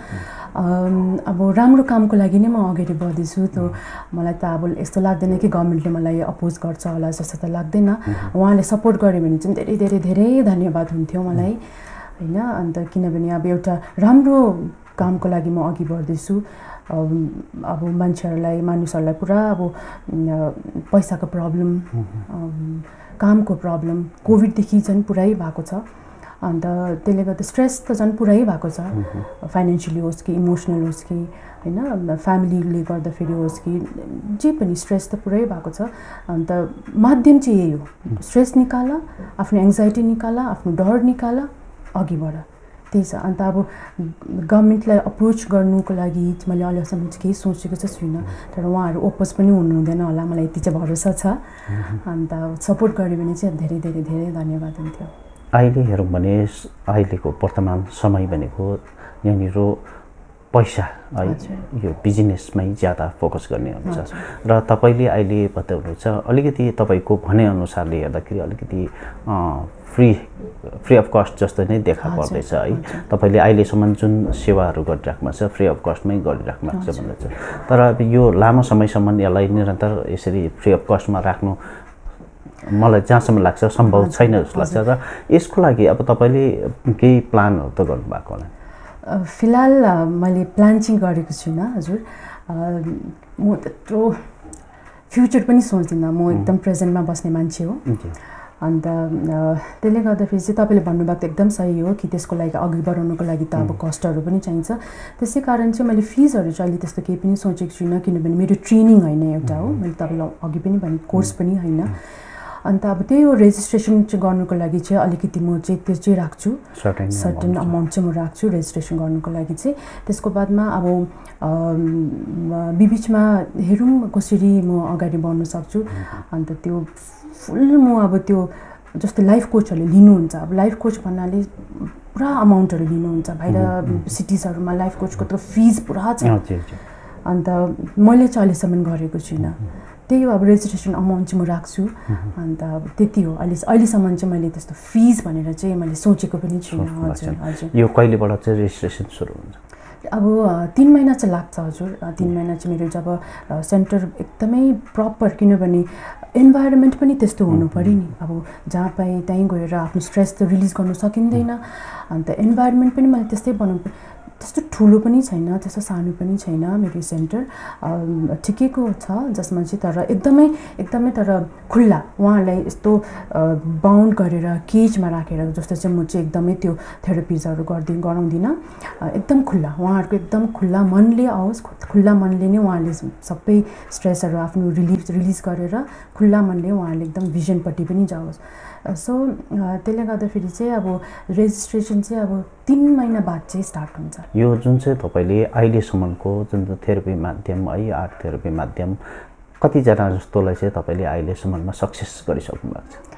अब राम्रो कामको लागि नै म अगाडि बढ्दैछु। त्यो मलाई त अब यस्तो लाग्दैन कि गभर्मेन्टले मलाई अपोज गर्छ होला जस्तो त लाग्दैन। उहाँले सपोर्ट गर्यो भने चाहिँ धेरै धेरै धेरै धन्यवाद हुन्थ्यो मलाई। होइन अन्त किनभने अब एउटा राम्रो कामको लागि म अघि बढ्दैछु। अब मान्छेहरूलाई मानिसहरूलाई पुरा अब पैसाको प्रब्लम। कामको प्रब्लम कोभिडदेखि झन् पुरै भएको छ। अन्त त्यसले गर्दा स्ट्रेस त झन् पुरै भएको छ। फाइनेन्सियली होस् कि इमोसनल होस् कि होइन फ्यामिलीले गर्दाखेरि होस् कि जे पनि स्ट्रेस त पुरै भएको छ। अन्त माध्यम चाहिँ यही हो। स्ट्रेस निकाल आफ्नो एङ्जाइटी निकाल आफ्नो डर निकाल अघि बढ। त्यही छ। अन्त अब गभर्मेन्टलाई अप्रोच गर्नुको लागि मैले अहिलेसम्म चाहिँ केही सोचेको चाहिँ छुइनँ। तर उहाँहरू ओपोज पनि हुनु हुँदैन होला। मलाई यति चाहिँ भरोसा छ। अन्त सपोर्ट गऱ्यो भने चाहिँ धेरै धेरै धेरै धन्यवाद हुन्थ्यो। अहिले हेरौँ भने अहिलेको वर्तमान समय भनेको यहाँनिर पैसा है यो बिजनेसमै ज्यादा फोकस गर्ने हुन्छ। र तपाईँले अहिले बताउनुहुन्छ अलिकति तपाईँको भनाइअनुसारले हेर्दाखेरि अलिकति फ्री फ्री अफ कस्ट जस्तो नै देखा पर्दैछ है। तपाईँले अहिलेसम्म जुन सेवाहरू गरिराख्नु छ फ्री अफ कस्टमै गरिराख्नु भएको छ भन्दैछ तर अब यो लामो समयसम्म यसलाई निरन्तर यसरी फ्री अफ कस्टमा राख्नु मलाई जहाँसम्म लाग्छ सम्भव छैन जस्तो लाग्छ। र यसको लागि अब तपाईँले केही प्लानहरू त गर्नुभएको होला? फिलहाल मैले प्लान चाहिँ गरेको छुइनँ हजुर। म त्यत्रो फ्युचर पनि सोच्दिनँ। म एकदम प्रेजेन्टमा बस्ने मान्छे हो। अन्त त्यसले गर्दाखेरि चाहिँ तपाईँले भन्नुभएको एकदम सही हो कि त्यसको लागि अघि बढाउनुको लागि त अब कस्टहरू पनि चाहिन्छ। त्यसै कारण चाहिँ मैले फिजहरू चाहिँ अहिले त्यस्तो केही पनि सोचेको छुइनँ किनभने मेरो ट्रेनिङ होइन एउटा हो। मैले तपाईँलाई अघि पनि भने कोर्स पनि होइन। अन्त अब त्यही हो रेजिस्ट्रेसन चाहिँ गर्नुको लागि चाहिँ अलिकति म चाहिँ त्यो चाहिँ राख्छु। सर्टेन अमाउन्ट चाहिँ। म राख्छु रेजिस्ट्रेसन गर्नुको लागि चाहिँ। त्यसको बादमा अब बिबिचमा हेरौँ कसरी म अगाडि बढ्न सक्छु। अन्त त्यो फुल म अब त्यो जस्तै लाइफ कोचहरूले लिनुहुन्छ। अब लाइफ कोच भन्नाले पुरा अमाउन्टहरू लिनुहुन्छ। बाहिर सिटिजहरूमा लाइफ कोचको त फिज पुरा छ। अन्त मैले चाहिँ अहिलेसम्म गरेको छुइनँ। त्यही हो अब रेजिस्ट्रेसन अमाउन्ट चाहिँ म राख्छु। अन्त अब त्यति हो। अहिले अहिलेसम्म चाहिँ मैले त्यस्तो फिज भनेर चाहिँ मैले सोचेको पनि छुइनँ हजुर हजुर। यो कहिलेबाट चाहिँ रेजिस्ट्रेसन सुरु हुन्छ? अब तिन महिना चाहिँ लाग्छ हजुर। तिन महिना चाहिँ मेरो जब सेन्टर एकदमै प्रपर किनभने इन्भाइरोमेन्ट पनि त्यस्तो हुनु पऱ्यो नि। अब जहाँ पाएँ त्यहीँ गएर आफ्नो स्ट्रेस त रिलिज गर्नु सकिँदैन। अन्त इन्भाइरोमेन्ट पनि मैले त्यस्तै बनाउनु त्यस्तो ठुलो पनि छैन त्यस्तो सानो पनि छैन मेरो सेन्टर। ठिकैको छ जसमा चाहिँ तर एकदमै एकदमै तर खुल्ला। उहाँहरूलाई यस्तो बााउन्ड गरेर केजमा राखेर जस्तो चाहिँ म चाहिँ एकदमै त्यो थेरापिजहरू गरिदिनु गराउँदिनँ। एकदम खुल्ला। उहाँहरूको एकदम खुल्ला मनले आओस् खुल्ला मनले नै उहाँले सबै स्ट्रेसहरू आफ्नो रिलिज रिलिज गरेर खुल्ला मनले उहाँहरूले एकदम भिजनपट्टि पनि जाओस्। सो त्यसले गर्दाखेरि चाहिँ अब रेजिस्ट्रेसन चाहिँ अब तिन महिना बाद चाहिँ स्टार्ट हुन्छ। यो जुन चाहिँ तपाईँले अहिलेसम्मको जुन थेरापी माध्यम है आर्ट थेरापी माध्यम कतिजना जस्तोलाई चाहिँ तपाईँले अहिलेसम्ममा सक्सेस गरिसक्नु भएको छ?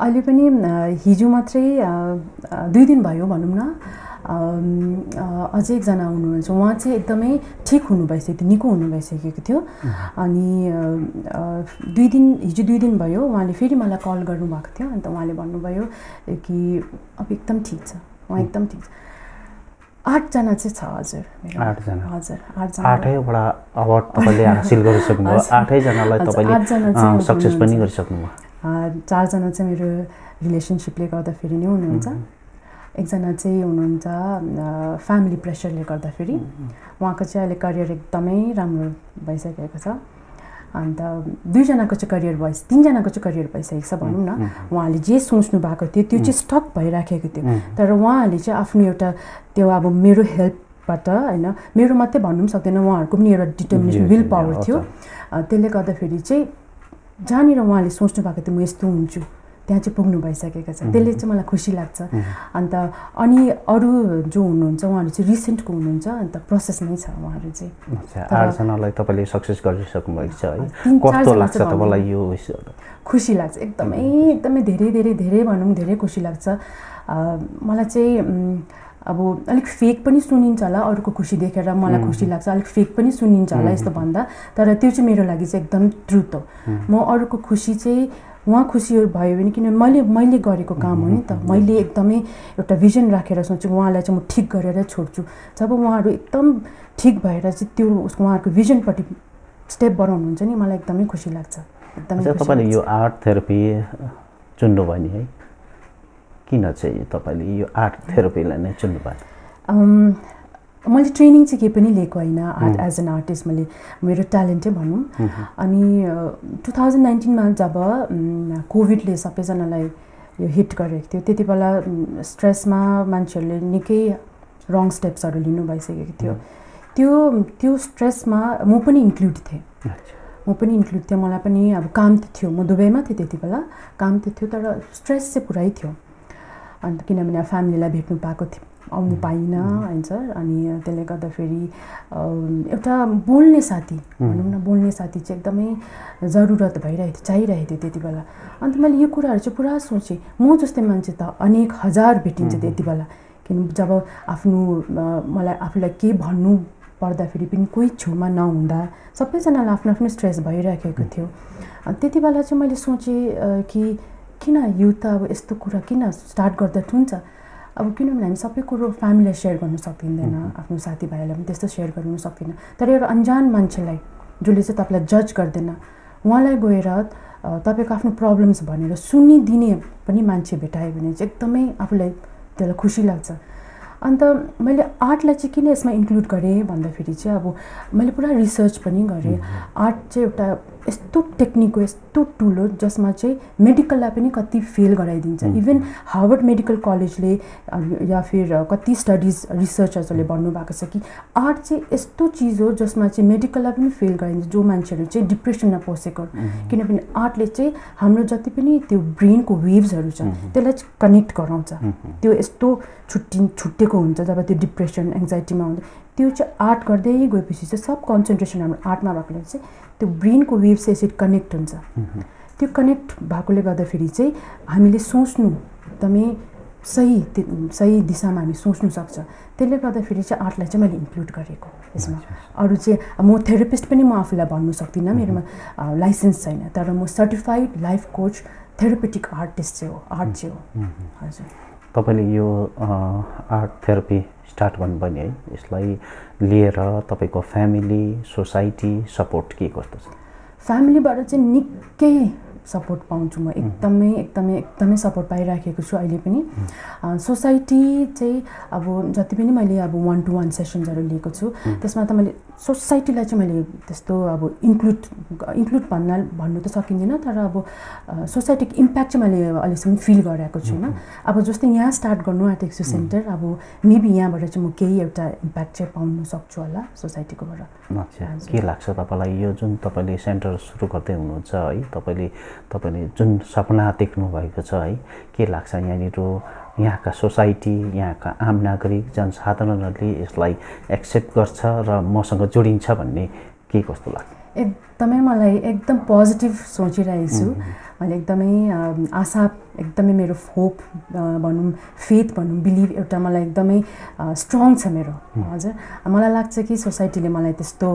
अहिले पनि हिजो मात्रै दुई दिन भयो भनौँ न। अझै एकजना हुनुहुन्छ। उहाँ चाहिँ एकदमै ठिक हुनु भइसकेको थियो निको हुनु भइसकेको थियो अनि दुई दिन हिजो दुई दिन भयो उहाँले फेरि मलाई कल गर्नुभएको थियो। अन्त उहाँले भन्नुभयो कि अब एकदम ठिक छ। उहाँ एकदम ठिक छ। आठजना चाहिँ छ हजुर। आठजना। हजुर आठैवटा अवार्ड तपाईँले हासिल गरिसक्नुभयो। [laughs] आठैजनालाई तपाईँले सक्सेस पनि गरिसक्नुभयो। चारजना चाहिँ मेरो रिलेसनसिपले गर्दाखेरि नै हुनुहुन्छ। एकजना चाहिँ हुनुहुन्छ फ्यामिली प्रेसरले गर्दाखेरि। उहाँको चाहिँ अहिले करियर एकदमै राम्रो भइसकेको छ। अन्त दुईजनाको चाहिँ करियर भइस तिनजनाको चाहिँ करियर भइसकेको छ भनौँ न। उहाँले जे सोच्नु भएको थियो त्यो चाहिँ स्टक भइराखेको थियो। तर उहाँहरूले चाहिँ आफ्नो एउटा त्यो अब मेरो हेल्पबाट होइन मेरो मात्रै भन्नु पनि सक्दैन। उहाँहरूको पनि एउटा डिटर्मिनेसन विल पावर थियो। त्यसले गर्दाखेरि चाहिँ जहाँनिर उहाँले सोच्नु भएको थियो म यस्तो हुन्छु। त्यहाँ चाहिँ पुग्नु भइसकेको छ। त्यसले चाहिँ मलाई खुसी लाग्छ। अन्त अनि अरू जो हुनुहुन्छ उहाँहरू चाहिँ रिसेन्टको हुनुहुन्छ अन्त प्रोसेसमै छ उहाँहरू चाहिँ। आठजनालाई तपाईँले सक्सेस गरिसक्नु भएको छ है। कस्तो लाग्छ तपाईँलाई यो खुसी लाग्छ। एकदमै एकदमै धेरै धेरै धेरै भनौँ धेरै खुसी लाग्छ। मलाई चाहिँ अब अलिक फेक पनि सुनिन्छ होला अरूको खुसी देखेर मलाई खुसी लाग्छ अलिक फेक पनि सुनिन्छ होला यस्तो भन्दा। तर त्यो चाहिँ मेरो लागि चाहिँ एकदम ट्रुथ हो। म अरूको खुसी चाहिँ उहाँ खुसी भयो भने किनभने मैले मैले गरेको काम हो नि त। मैले एकदमै एउटा भिजन राखेर सोच्छु उहाँलाई चाहिँ म ठिक गरेर छोड्छु। जब उहाँहरू एकदम ठिक भएर चाहिँ त्यो उसको उहाँहरूको भिजनपट्टि स्टेप बढाउनुहुन्छ नि मलाई एकदमै खुसी लाग्छ। एकदमै तपाईँले यो आर्ट थेरापी चुन्नुभयो नि है? किन चाहिँ तपाईँले यो आर्ट थेरापीलाई नै चुन्नुभयो? मैले ट्रेनिङ चाहिँ केही पनि लिएको होइन। आर्ट एज एन आर्टिस्ट मैले मेरो ट्यालेन्टै भनौँ। अनि टु थाउजन्ड नाइन्टिनमा जब कोभिडले सबैजनालाई यो हिट गरेको थियो त्यति बेला स्ट्रेसमा मान्छेहरूले निकै रङ स्टेप्सहरू लिनु भइसकेको थियो। त्यो त्यो स्ट्रेसमा म पनि इन्क्लुड थिएँ। म पनि इन्क्लुड थिएँ। मलाई पनि अब काम त थियो। म दुबईमा थिएँ त्यति बेला। काम त थियो तर स्ट्रेस चाहिँ पुरै थियो। अन्त किनभने फ्यामिलीलाई भेट्नु पाएको थियो आउनु पाइनँ होइन सर। अनि त्यसले गर्दाखेरि एउटा बोल्ने साथी भनौँ न बोल्ने साथी चाहिँ एकदमै जरुरत भइरहेको थियो चाहिरहेको थियो त्यति बेला। अन्त मैले यो कुराहरू चाहिँ पुरा सोचेँ। म जस्तै मान्छे त अनेक हजार भेटिन्छ त्यति बेला। किन जब आफ्नो मलाई आफूलाई के भन्नु पर्दाखेरि पनि कोही छेउमा नहुँदा सबैजनालाई आफ्नो आफ्नो स्ट्रेस भइराखेको थियो। त्यति बेला चाहिँ मैले सोचेँ कि किन यो त अब यस्तो कुरा किन स्टार्ट गर्दा हुन्छ? अब किनभने हामी सबै कुरो फ्यामिलीलाई सेयर गर्नु सकिँदैन आफ्नो साथीभाइलाई पनि त्यस्तो सेयर गर्नु सक्दैन। तर एउटा अन्जान मान्छेलाई जसले चाहिँ तपाईँलाई जज गर्दैन उहाँलाई गएर तपाईँको आफ्नो प्रब्लम्स भनेर सुनिदिने पनि मान्छे भेटायो भने चाहिँ एकदमै आफूलाई त्यसलाई खुसी लाग्छ। अन्त मैले आर्टलाई चाहिँ किन यसमा इन्क्लुड गरेँ भन्दाखेरि चाहिँ अब मैले पुरा रिसर्च पनि गरेँ। आर्ट चाहिँ एउटा यस्तो टेक्निक हो यस्तो टुल हो जसमा चाहिँ मेडिकललाई पनि कति फेल गराइदिन्छ। इभन हार्वर्ड मेडिकल कलेजले या फिर कति स्टडिज रिसर्चर्सहरूले भन्नुभएको छ कि आर्ट चाहिँ यस्तो चिज हो जसमा चाहिँ मेडिकललाई पनि फेल गराइदिन्छ जो मान्छेहरू चाहिँ डिप्रेसनमा पसेको। किनभने आर्टले चाहिँ हाम्रो जति पनि त्यो ब्रेनको वेभ्सहरू छ त्यसलाई चाहिँ कनेक्ट गराउँछ। त्यो यस्तो छुट्टि छुट्टेको हुन्छ जब त्यो डिप्रेसन एङ्जाइटीमा हुन्छ त्यो चाहिँ आर्ट गर्दै गएपछि चाहिँ सब कन्सन्ट्रेसन हाम्रो आर्टमा भएकोले चाहिँ त्यो ब्रेनको वेभ चाहिँ यसरी कनेक्ट हुन्छ त्यो कनेक्ट भएकोले गर्दाखेरि चाहिँ हामीले सोच्नु एकदमै सही सही दिशामा हामी सोच्नु सक्छ। त्यसले गर्दाखेरि चाहिँ आर्टलाई चाहिँ मैले इन्क्लुड गरेको यसमा। अरू चाहिँ म थेरापिस्ट पनि म आफूलाई भन्नु सक्दिनँ मेरोमा लाइसेन्स छैन। तर म certified life coach therapeutic artist चाहिँ हो आर्ट चाहिँ हो। हजुर। तपाईँले यो आर्ट थेरापी स्टार्ट गर्नुभयो नि है यसलाई लिएर तपाईँको फ्यामिली सोसाइटी सपोर्ट के कस्तो छ? फ्यामिलीबाट चाहिँ निकै सपोर्ट पाउँछु म एकदमै एकदमै एकदमै सपोर्ट पाइराखेको छु अहिले पनि। सोसाइटी चाहिँ अब जति पनि मैले अब वान टु वान सेसन्सहरू लिएको छु त्यसमा त मैले सोसाइटीलाई चाहिँ मैले त्यस्तो अब इन्क्लुड इन्क्लुड भन्न भन्नु त सकिँदैन तर अब सोसाइटीको इम्प्याक्ट चाहिँ मैले अहिलेसम्म फिल गरेको छुइनँ। अब जस्तै यहाँ स्टार्ट गर्नु आँटेको छु सेन्टर अब मेबी यहाँबाट चाहिँ म केही एउटा इम्प्याक्ट चाहिँ पाउनु सक्छु होला सोसाइटीकोबाट। के लाग्छ तपाईँलाई? यो जुन तपाईँले सेन्टर सुरु गर्दै हुनुहुन्छ है तपाईँले तपाईँले जुन सपना देख्नु भएको छ है के लाग्छ यहाँनिर? यहाँका सोसाइटी यहाँका आम नागरिक जनसाधारणहरूले यसलाई एक्सेप्ट गर्छ र मसँग जोडिन्छ भन्ने के कस्तो लाग्छ? एकदमै मलाई एकदम पोजिटिभ सोचिरहेको छु मैले एकदमै आशा एकदमै मेरो होप भनौँ फेथ भनौँ बिलिभ एउटा मलाई एकदमै स्ट्रङ छ मेरो। हजुर। मलाई लाग्छ कि सोसाइटीले मलाई त्यस्तो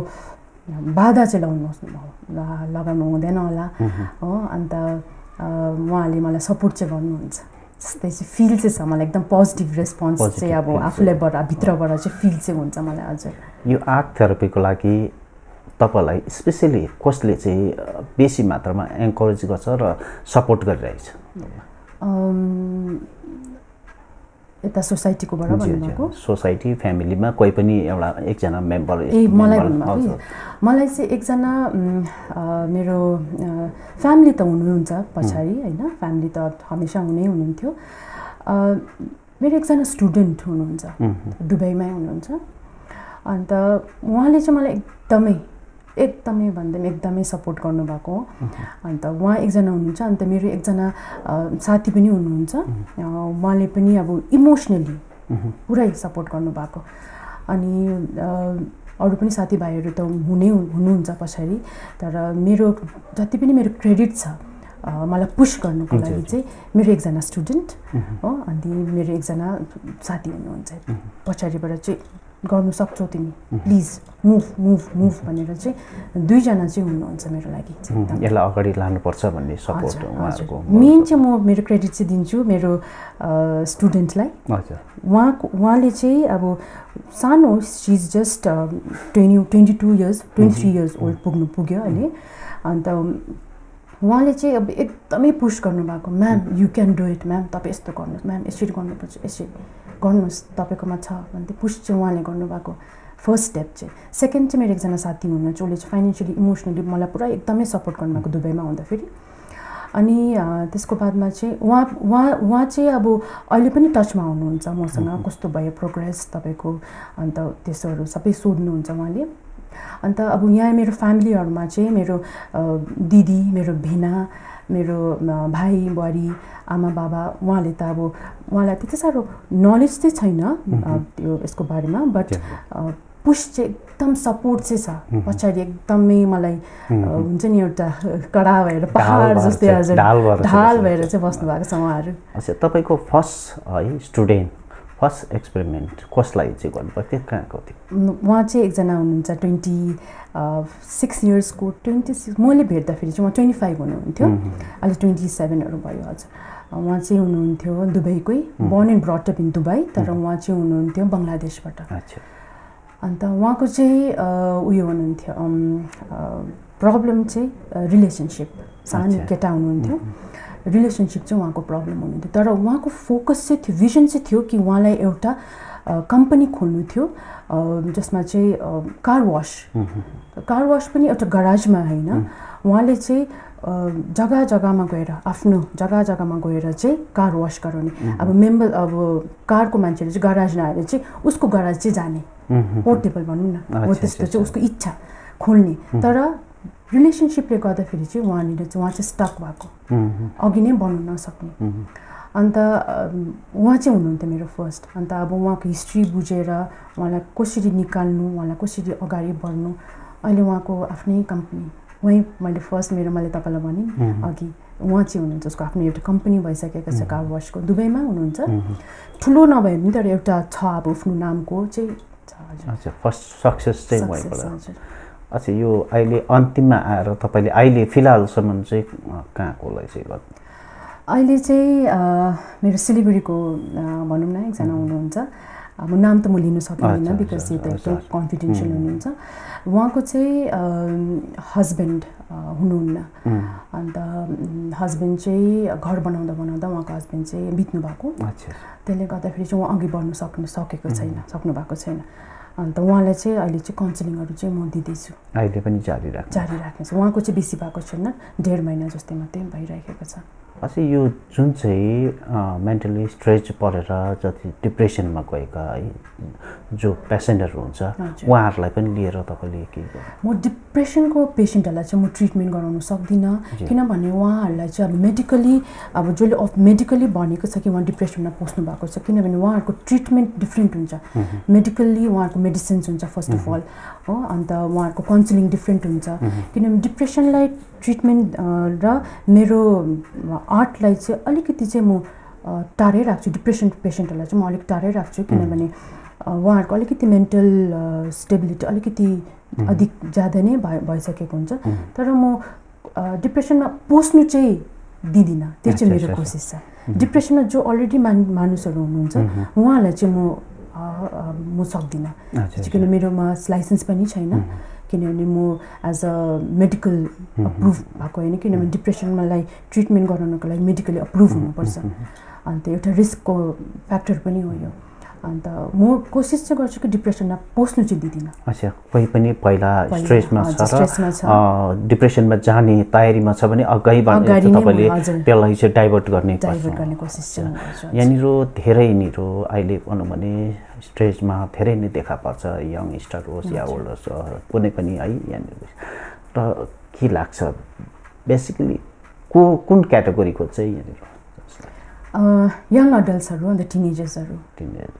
बाधा चाहिँ लगाउनु लगाउनु हुँदैन होला। हो अन्त उहाँले मलाई सपोर्ट चाहिँ गर्नुहुन्छ। जस्तै चाहिँ फिल चाहिँ छ मलाई एकदम पोजिटिभ रेस्पोन्स चाहिँ अब आफूलाईबाट भित्रबाट चाहिँ फिल चाहिँ हुन्छ मलाई हजुर। यो आर्ट थेरापीको लागि तपाईँलाई स्पेसली कसले चाहिँ बेसी मात्रामा एन्करेज गर्छ र सपोर्ट गरिरहेछ? यता सोसाइटीकोबाट भन्नुभएको? सोसाइटी फ्यामिलीमा कोही पनि एउटा एकजना मेम्बर ए मलाई मलाई चाहिँ एकजना मेरो फ्यामिली त हुनुहुन्छ पछाडि होइन? फ्यामिली त हमेसा हुनै हुनुहुन्थ्यो। मेरो एकजना स्टुडेन्ट हुनुहुन्छ दुबईमै हुनुहुन्छ। अन्त उहाँले चाहिँ मलाई एकदमै एकदमै भन्दा पनि एकदमै सपोर्ट गर्नुभएको हो। अन्त उहाँ एकजना हुनुहुन्छ अन्त मेरो एकजना साथी पनि हुनुहुन्छ। उहाँले पनि अब इमोसनली पुरै सपोर्ट गर्नुभएको। अनि अरू पनि साथीभाइहरू त हुनै हुनुहुन्छ पछाडि तर मेरो जति पनि मेरो क्रेडिट छ मलाई पुस गर्नुको लागि चाहिँ मेरो एकजना स्टुडेन्ट हो अनि मेरो एकजना साथी हुनुहुन्छ। पछाडिबाट चाहिँ गर्नु सक्छौ तिमी। प्लिज मुभ मुभ मुभ भनेर चाहिँ दुईजना चाहिँ हुनुहुन्छ मेरो लागि। यसलाई अगाडि लानुपर्छ भन्ने सपोर्ट मेन चाहिँ म मेरो क्रेडिट चाहिँ दिन्छु मेरो स्टुडेन्टलाई उहाँको उहाँले चाहिँ अब सानो सिज just twenty twenty two years twenty three years old पुग्नु पुग्यो अहिले। अन्त उहाँले चाहिँ अब एकदमै पुस गर्नुभएको ma'am you can do it ma'am तपाईँ यस्तो गर्नुहोस् म्याम यसरी गर्नुपर्छ यसरी। गर्नुहोस् तपाईँकोमा छ भन्दै पुस चाहिँ उहाँले गर्नुभएको फर्स्ट स्टेप चाहिँ। सेकेन्ड चाहिँ मेरो एकजना साथी हुनुहुन्छ उसले चाहिँ फाइनेन्सियली इमोसनली मलाई पुरा एकदमै सपोर्ट गर्नुभएको दुबईमा हुँदाखेरि। अनि त्यसको बादमा चाहिँ उहाँ उहाँ उहाँ चाहिँ अब अहिले पनि टचमा हुनुहुन्छ मसँग कस्तो भयो प्रोग्रेस तपाईँको अन्त त्यस्तोहरू सबै सोध्नुहुन्छ उहाँले। अन्त अब यहाँ मेरो फ्यामिलीहरूमा चाहिँ मेरो दिदी मेरो भेना मेरो भाइ बुहारी आमा बाबा उहाँले त अब उहाँलाई त्यति साह्रो नलेज चाहिँ छैन त्यो यसको बारेमा बट पुस चाहिँ एकदम सपोर्ट चाहिँ छ। पछाडि एकदमै मलाई हुन्छ नि एउटा कडा भएर पहाड जस्तै हजुर ढाल भएर चाहिँ बस्नु भएको छ। उहाँहरू। तपाईँको फर्स्ट है स्टुडेन्ट फर्स्ट एक्सपेरिमेन्ट कसलाई चाहिँ गर्नुभयो? त्यो कहाँको थियो? उहाँ चाहिँ एकजना हुनुहुन्छ ट्वेन्टी सिक्स इयर्सको ट्वेन्टी सिक्स मैले भेट्दाखेरि चाहिँ उहाँ ट्वेन्टी फाइभ हुनुहुन्थ्यो। अहिले ट्वेन्टी सेभेनहरू भयो हजुर उहाँ चाहिँ हुनुहुन्थ्यो दुबईकै born and brought up in Dubai तर उहाँ चाहिँ हुनुहुन्थ्यो बङ्गलादेशबाट। अन्त उहाँको चाहिँ उयो हुनुहुन्थ्यो प्रब्लम चाहिँ रिलेसनसिप सानो केटा हुनुहुन्थ्यो। रिलेसनसिप चाहिँ उहाँको प्रब्लम हुनुहुन्थ्यो। तर उहाँको फोकस चाहिँ थियो भिजन चाहिँ थियो कि उहाँलाई एउटा कम्पनी खोल्नु थियो जसमा चाहिँ कार वास कार वास पनि एउटा गराजमा होइन। उहाँले चाहिँ जग्गा जग्गामा गएर आफ्नो जग्गा जग्गामा गएर चाहिँ कार वास गराउने। अब मेम्बर अब कारको मान्छेले चाहिँ गराज नआएर चाहिँ उसको गराज चाहिँ जाने। पोर्टेबल भनौँ न। हो त्यस्तो चाहिँ उसको इच्छा खोल्ने। तर रिलेसनसिपले गर्दाखेरि चाहिँ उहाँनिर चाहिँ उहाँ चाहिँ स्टक भएको। अघि नै बन्नु नसक्ने। अन्त उहाँ चाहिँ हुनुहुन्थ्यो मेरो फर्स्ट अन्त अब उहाँको हिस्ट्री बुझेर उहाँलाई कसरी निकाल्नु उहाँलाई कसरी अगाडि बढ्नु अहिले उहाँको आफ्नै कम्पनी उहीँ मैले फर्स्ट मेरो मैले तपाईँलाई भनेँ अघि उहाँ चाहिँ हुनुहुन्छ उसको आफ्नो एउटा कम्पनी भइसकेको छ कार वासको दुबईमा हुनुहुन्छ। ठुलो नभए पनि तर एउटा छ अब आफ्नो नामको चाहिँ फर्स्ट सक्सेस चाहिँ अच्छा यो अहिले अन्तिममा आएर तपाईँले अहिले फिलहालसम्म चाहिँ कहाँकोलाई चाहिँ गर्नु अहिले चाहिँ मेरो सिलगढीको भनौँ न एकजना हुनुहुन्छ। अब नाम त म लिनु सक्दिनँ बिकज यो त एकदम कन्फिडेन्सियल हुनुहुन्छ। उहाँको चाहिँ हस्बेन्ड हुनुहुन्न। अन्त हस्बेन्ड चाहिँ घर बनाउँदा बनाउँदा उहाँको हस्बेन्ड चाहिँ बित्नु भएको त्यसले गर्दाखेरि चाहिँ उहाँ अघि बढ्नु सक्नु सकेको छैन सक्नु भएको छैन। अन्त उहाँलाई चाहिँ अहिले चाहिँ काउन्सिलिङहरू चाहिँ म दिँदैछु। अहिले पनि जारी राख जारी राख्नेछु। उहाँको चाहिँ बेसी भएको छैन डेढ महिना जस्तै मात्रै भइरहेको छ। अझै यो जुन चाहिँ मेन्टली स्ट्रेच परेर जति डिप्रेसनमा गएका है जो पेसेन्टहरू हुन्छ उहाँहरूलाई पनि लिएर तपाईँले के म डिप्रेसनको पेसेन्टहरूलाई चाहिँ म ट्रिटमेन्ट गराउन सक्दिनँ। किनभने उहाँहरूलाई चाहिँ अब मेडिकली अब जसले अफ मेडिकली भनेको छ कि उहाँ डिप्रेसनमा पस्नु भएको छ किनभने उहाँहरूको ट्रिटमेन्ट डिफ्रेन्ट हुन्छ। मेडिकल्ली उहाँहरूको मेडिसिन्स हुन्छ फर्स्ट अफ अल हो अन्त उहाँहरूको काउन्सिलिङ डिफ्रेन्ट हुन्छ। किनभने डिप्रेसनलाई ट्रिटमेन्ट र मेरो आर्टलाई चाहिँ अलिकति चाहिँ म टाढै राख्छु डिप्रेसन पेसेन्टहरूलाई चाहिँ म अलिक टाढै राख्छु किनभने उहाँहरूको अलिकति मेन्टल स्टेबिलिटी अलिकति अधिक ज्यादा नै भइ भइसकेको हुन्छ। तर म डिप्रेसनमा पस्नु चाहिँ दिँदिनँ। त्यो चाहिँ मेरो कोसिस छ। डिप्रेसनमा जो अलरेडी मान मानिसहरू हुनुहुन्छ उहाँहरूलाई चाहिँ म म सक्दिनँ किन मेरोमा लाइसेन्स पनि छैन। किनभने म एज अ मेडिकल अप्रुभ भएको होइन। किनभने डिप्रेसनमालाई ट्रिटमेन्ट गराउनको लागि मेडिकली अप्रुभ हुनुपर्छ। अन्त एउटा रिस्कको फ्याक्टर पनि हो यो। अन्त म कोसिस चाहिँ गर्छु कि डिप्रेसनमा पस्नु चाहिँ दिँदिनँ। अच्छा कोही पनि पहिला स्ट्रेसमा छ डिप्रेसनमा जाने तयारीमा छ भने अगाडि तपाईँले त्यसलाई चाहिँ डाइभर्ट गर्ने डाइभर्ट गर्ने कोसिस चाहिँ यहाँनिर धेरैनिर अहिले भनौँ भने स्ट्रेसमा धेरै नै देखा पर्छ यङ स्टार होस् या ओल्डर्स कुनै पनि है यहाँनिर। र के लाग्छ? बेसिकली को कुन क्याटेगोरीको चाहिँ यहाँनिर? यङ अडल्ट्सहरू अन्त टिनेजर्सहरू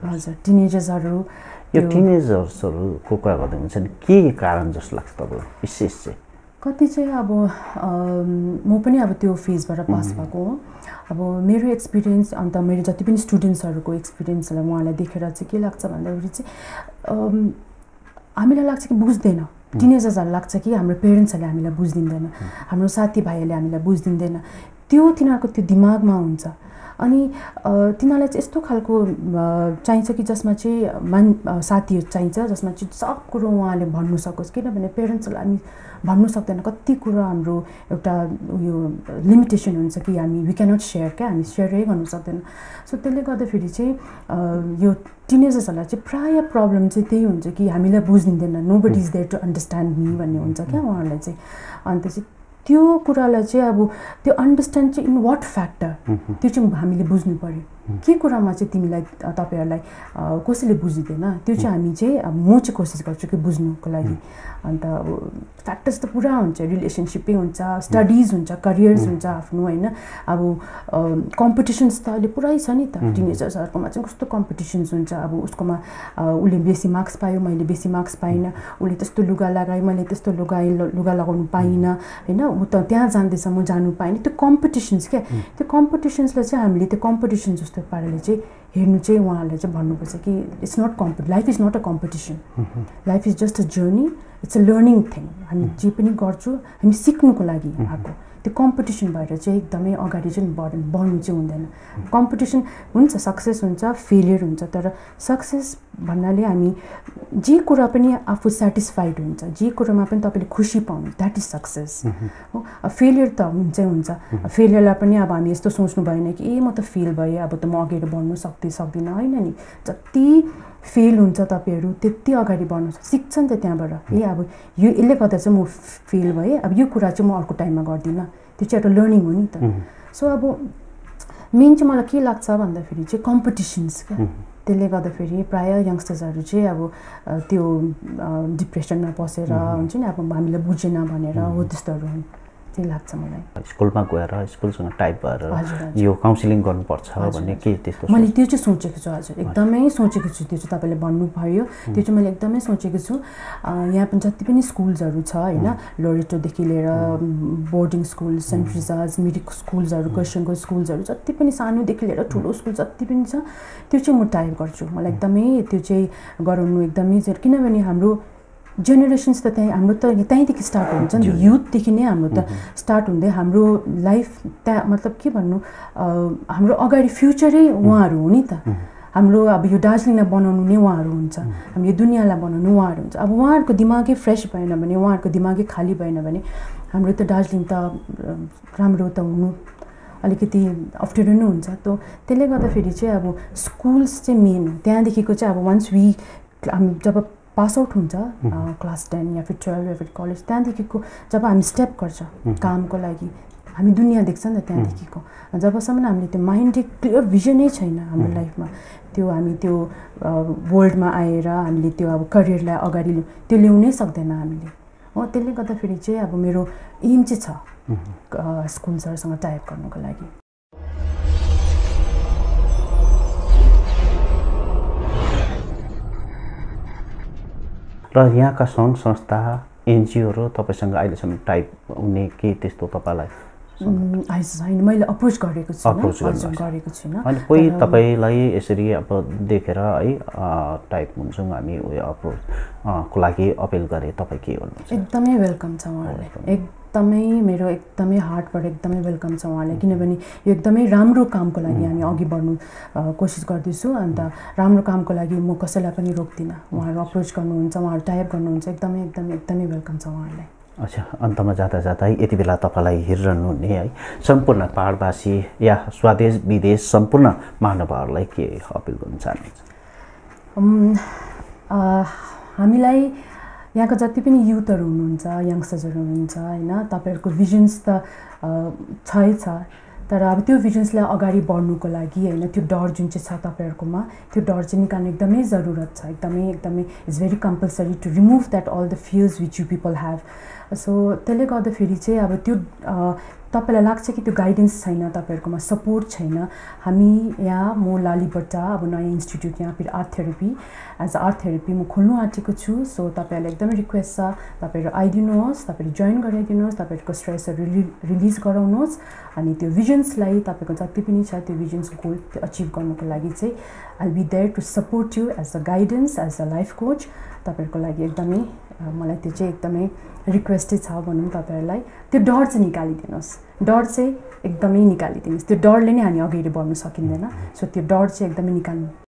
हजुर टिनेजर्सहरू यो टिनेजर्सहरूको कुरा गर्दै नि के कारण जस्तो लाग्छ तपाईँलाई विशेष चाहिँ? कति चाहिँ अब म पनि अब त्यो फेजबाट पास भएको हो। अब मेरो एक्सपिरियन्स अन्त मेरो जति पनि स्टुडेन्ट्सहरूको एक्सपिरियन्सलाई उहाँलाई देखेर चाहिँ के लाग्छ भन्दाखेरि चाहिँ हामीलाई लाग्छ कि बुझ्दैन। टिनेजर्सहरूलाई लाग्छ कि हाम्रो पेरेन्ट्सहरूले हामीलाई बुझिदिँदैन। हाम्रो साथीभाइहरूले हामीलाई बुझिदिँदैन। त्यो तिनीहरूको त्यो दिमागमा हुन्छ। अनि तिनीहरूलाई चाहिँ यस्तो खालको चाहिन्छ कि जसमा चाहिँ मान साथीहरू चाहिन्छ जसमा चाहिँ सब कुरो उहाँले भन्नु सकोस्। किनभने पेरेन्ट्सहरूलाई हामी भन्नु सक्दैन। कति कुरो हाम्रो एउटा उयो लिमिटेसन हुन्छ कि हामी वी क्यानट सेयर क्या हामी सेयरै गर्नु सक्दैन। सो त्यसले गर्दाखेरि चाहिँ यो टिनेजर्सहरूलाई चाहिँ प्रायः प्रब्लम चाहिँ त्यही हुन्छ कि हामीलाई बुझिदिँदैन। Nobody is there to understand me भन्ने हुन्छ क्या उहाँहरूलाई चाहिँ। अन्त चाहिँ त्यो कुरालाई चाहिँ अब त्यो अन्डरस्ट्यान्ड चाहिँ इन वाट फ्याक्टर त्यो चाहिँ हामीले बुझ्नु पऱ्यो के कुरामा चाहिँ तिमीलाई तपाईँहरूलाई कसैले बुझिँदैन? त्यो चाहिँ हामी चाहिँ म चाहिँ कोसिस गर्छु कि बुझ्नुको लागि। अन्त अब फ्याक्टर्स त पुरा हुन्छ रिलेसनसिपै हुन्छ स्टडिज हुन्छ करियर्स हुन्छ आफ्नो होइन? अब कम्पिटिसन्स त अहिले पुरै छ नि त। टिनेजर्सहरूकोमा चाहिँ कस्तो कम्पिटिसन्स हुन्छ? अब उसकोमा उसले बेसी मार्क्स पायो मैले बेसी मार्क्स पाइनँ। उसले त्यस्तो लुगा लगाएँ मैले त्यस्तो लुगा लुगा लगाउनु पाइनँ। होइन? ऊ त त्यहाँ जाँदैछ म जानु पाइनँ। त्यो कम्पिटिसन्स क्या? त्यो कम्पिटिसन्सलाई चाहिँ हामीले त्यो कम्पिटिसन जस्तो पाराले चाहिँ हेर्नु चाहिँ उहाँहरूलाई चाहिँ भन्नुपर्छ कि it's not compe life is not a competition life is just a journey it's a learning thing हामी जे पनि गर्छु हामी सिक्नुको लागि आएको। त्यो कम्पिटिसन भएर चाहिँ एकदमै अगाडि चाहिँ बढ बढ्नु चाहिँ हुँदैन। कम्पिटिसन हुन्छ सक्सेस हुन्छ फेलियर हुन्छ तर सक्सेस भन्नाले हामी जे कुरा पनि आफू सेटिस्फाइड हुन्छ जे कुरामा पनि तपाईँले खुसी पाउनु द्याट इज सक्सेस हो फेलियर त हुन्छै हुन्छ। फेलियरलाई पनि अब हामी यस्तो सोच्नु भएन कि ए म त फेल भएँ अब त म अगाडि बढ्नु सक्दै सक्दिनँ। होइन नि? जति फेल हुन्छ तपाईँहरू त्यति अगाडि बढ्नु सिक्छ नि त त्यहाँबाट। ए अब यो यसले गर्दा चाहिँ म फेल भएँ। अब यो कुरा चाहिँ म अर्को टाइममा गर्दिनँ। त्यो चाहिँ एउटा लर्निङ हो नि त। सो अब मेन चाहिँ मलाई के लाग्छ भन्दाखेरि चाहिँ कम्पिटिसन्स क्या। त्यसले गर्दाखेरि प्रायः यङ्स्टर्सहरू चाहिँ अब त्यो डिप्रेसनमा पसेर हुन्छ नि अब हामीलाई बुझेन भनेर हो त्यस्तोहरू त्यही लाग्छ मलाई स्कुलमा गएर स्कुलसँग टाइप भएर यो काउन्सिलिङ गर्नुपर्छ भन्ने के त्यस्तो मैले त्यो चाहिँ सोचेको छु हजुर। एकदमै सोचेको छु त्यो चाहिँ तपाईँले भन्नुभयो। त्यो चाहिँ मैले एकदमै सोचेको छु। यहाँ पनि जति पनि स्कुल्सहरू छ होइन? लोरेटोदेखि लिएर बोर्डिङ स्कुल सेन्ट रिजाज मिरिक स्कुल्सहरू क्रिस्चियनको स्कुल्सहरू जति पनि सानोदेखि लिएर ठुलो स्कुल जति पनि छ त्यो चाहिँ म टाइप गर्छु। मलाई एकदमै त्यो चाहिँ गराउनु एकदमै किनभने हाम्रो जेनेरेसन्स त त्यहीँ हाम्रो त त्यहीँदेखि स्टार्ट हुन्छ नि युथदेखि नै हाम्रो त स्टार्ट हुँदै हाम्रो लाइफ त्यहाँ मतलब के भन्नु हाम्रो अगाडि फ्युचरै उहाँहरू हो नि त। हाम्रो अब यो दार्जिलिङलाई बनाउनु नै उहाँहरू हुन्छ। हामी यो दुनियाँलाई बनाउनु उहाँहरू हुन्छ। अब उहाँहरूको दिमागै फ्रेस भएन भने उहाँहरूको दिमागै खाली भएन भने हाम्रो त दार्जिलिङ त राम्रो त हुनु अलिकति अप्ठ्यारो नै हुन्छ। त त्यसले गर्दाखेरि चाहिँ अब स्कुल्स चाहिँ मेन हो। त्यहाँदेखिको चाहिँ अब वान्स वी हामी जब पास आउट हुन्छ क्लास टेन या फिर टुवेल्भ या फिर कलेज। त्यहाँदेखिको जब हामी स्टेप गर्छ कामको लागि हामी दुनियाँ देख्छ नि त त्यहाँदेखिको। जबसम्म हामीले त्यो माइन्ड क्लियर भिजनै छैन हाम्रो लाइफमा त्यो हामी त्यो वर्ल्डमा आएर हामीले त्यो अब करियरलाई अगाडि त्यो ल्याउनै सक्दैन हामीले। हो त्यसले गर्दाखेरि चाहिँ अब मेरो एम चाहिँ छ स्कुल्सहरूसँग टाइप गर्नुको लागि। र यहाँका सङ्घ संस्था एनजिओहरू तपाईँसँग अहिलेसम्म टाइप हुने के त्यस्तो तपाईँलाई होइन मैले अप्रोच गरेको छु। गरेको छुइनँ। अनि कोही तपाईँलाई यसरी अब देखेर है टाइप हुन्छौँ हामी उयो अप्रोच को लागि अपिल गरे तपाईँ के भन्नुहुन्छ? एकदमै वेलकम छ उहाँलाई एकदमै मेरो एकदमै हार्टबाट एकदमै वेलकम छ उहाँलाई। किनभने यो एकदमै राम्रो कामको लागि हामी अघि बढ्नु कोसिस गर्दैछु। अन्त राम्रो कामको लागि म कसैलाई पनि रोक्दिनँ। उहाँहरू अप्रोच गर्नुहुन्छ उहाँहरू टाइप गर्नुहुन्छ। एकदमै एकदमै एकदमै वेलकम छ उहाँहरूलाई। अच्छा अन्तमा जाँदा जाँदा यति बेला तपाईँलाई हेरिरहनु हुने है। सम्पूर्ण पाहाडवासी या स्वदेश विदेश सम्पूर्ण महानुभावहरूलाई के अपिल गर्नु चाहनुहुन्छ? हामीलाई यहाँको जति पनि युथहरू हुनुहुन्छ यङ्स्टर्सहरू हुनुहुन्छ होइन तपाईँहरूको भिजन्स त छै छ। तर अब त्यो भिजन्सलाई अगाडि बढ्नुको लागि होइन त्यो डर जुन चाहिँ छ तपाईँहरूकोमा त्यो डर चाहिँ निकाल्नु एकदमै जरुरत छ। एकदमै एकदमै it's very compulsory to remove that all the fears which you people have so त्यसले गर्दाखेरि चाहिँ अब त्यो तपाईँलाई लाग्छ कि त्यो गाइडेन्स छैन तपाईँहरूकोमा सपोर्ट छैन? हामी यहाँ म लालीबाट अब नयाँ इन्स्टिट्युट यहाँ फेरि art therapy as art therapy म खोल्नु आँटेको छु सो तपाईँहरूलाई एकदमै रिक्वेस्ट छ तपाईँहरू आइदिनुहोस् तपाईँहरू जोइन गराइदिनुहोस् तपाईँहरूको स्ट्रेसहरू रिलि रिलिज गराउनुहोस् अनि त्यो भिजन्सलाई तपाईँको जति पनि छ त्यो भिजन्स गोल त्यो अचिभ गर्नुको लागि चाहिँ I be there to support you as a guidance as a life coach तपाईँहरूको लागि एकदमै मलाई त्यो चाहिँ एकदमै रिक्वेस्टै छ भनौँ तपाईँहरूलाई। त्यो डर चाहिँ निकालिदिनुहोस्। डर चाहिँ एकदमै निकालिदिनुहोस्। त्यो डरले नै हामी अगाडि बढ्नु सकिँदैन। सो त्यो डर चाहिँ एकदमै निकाल्नु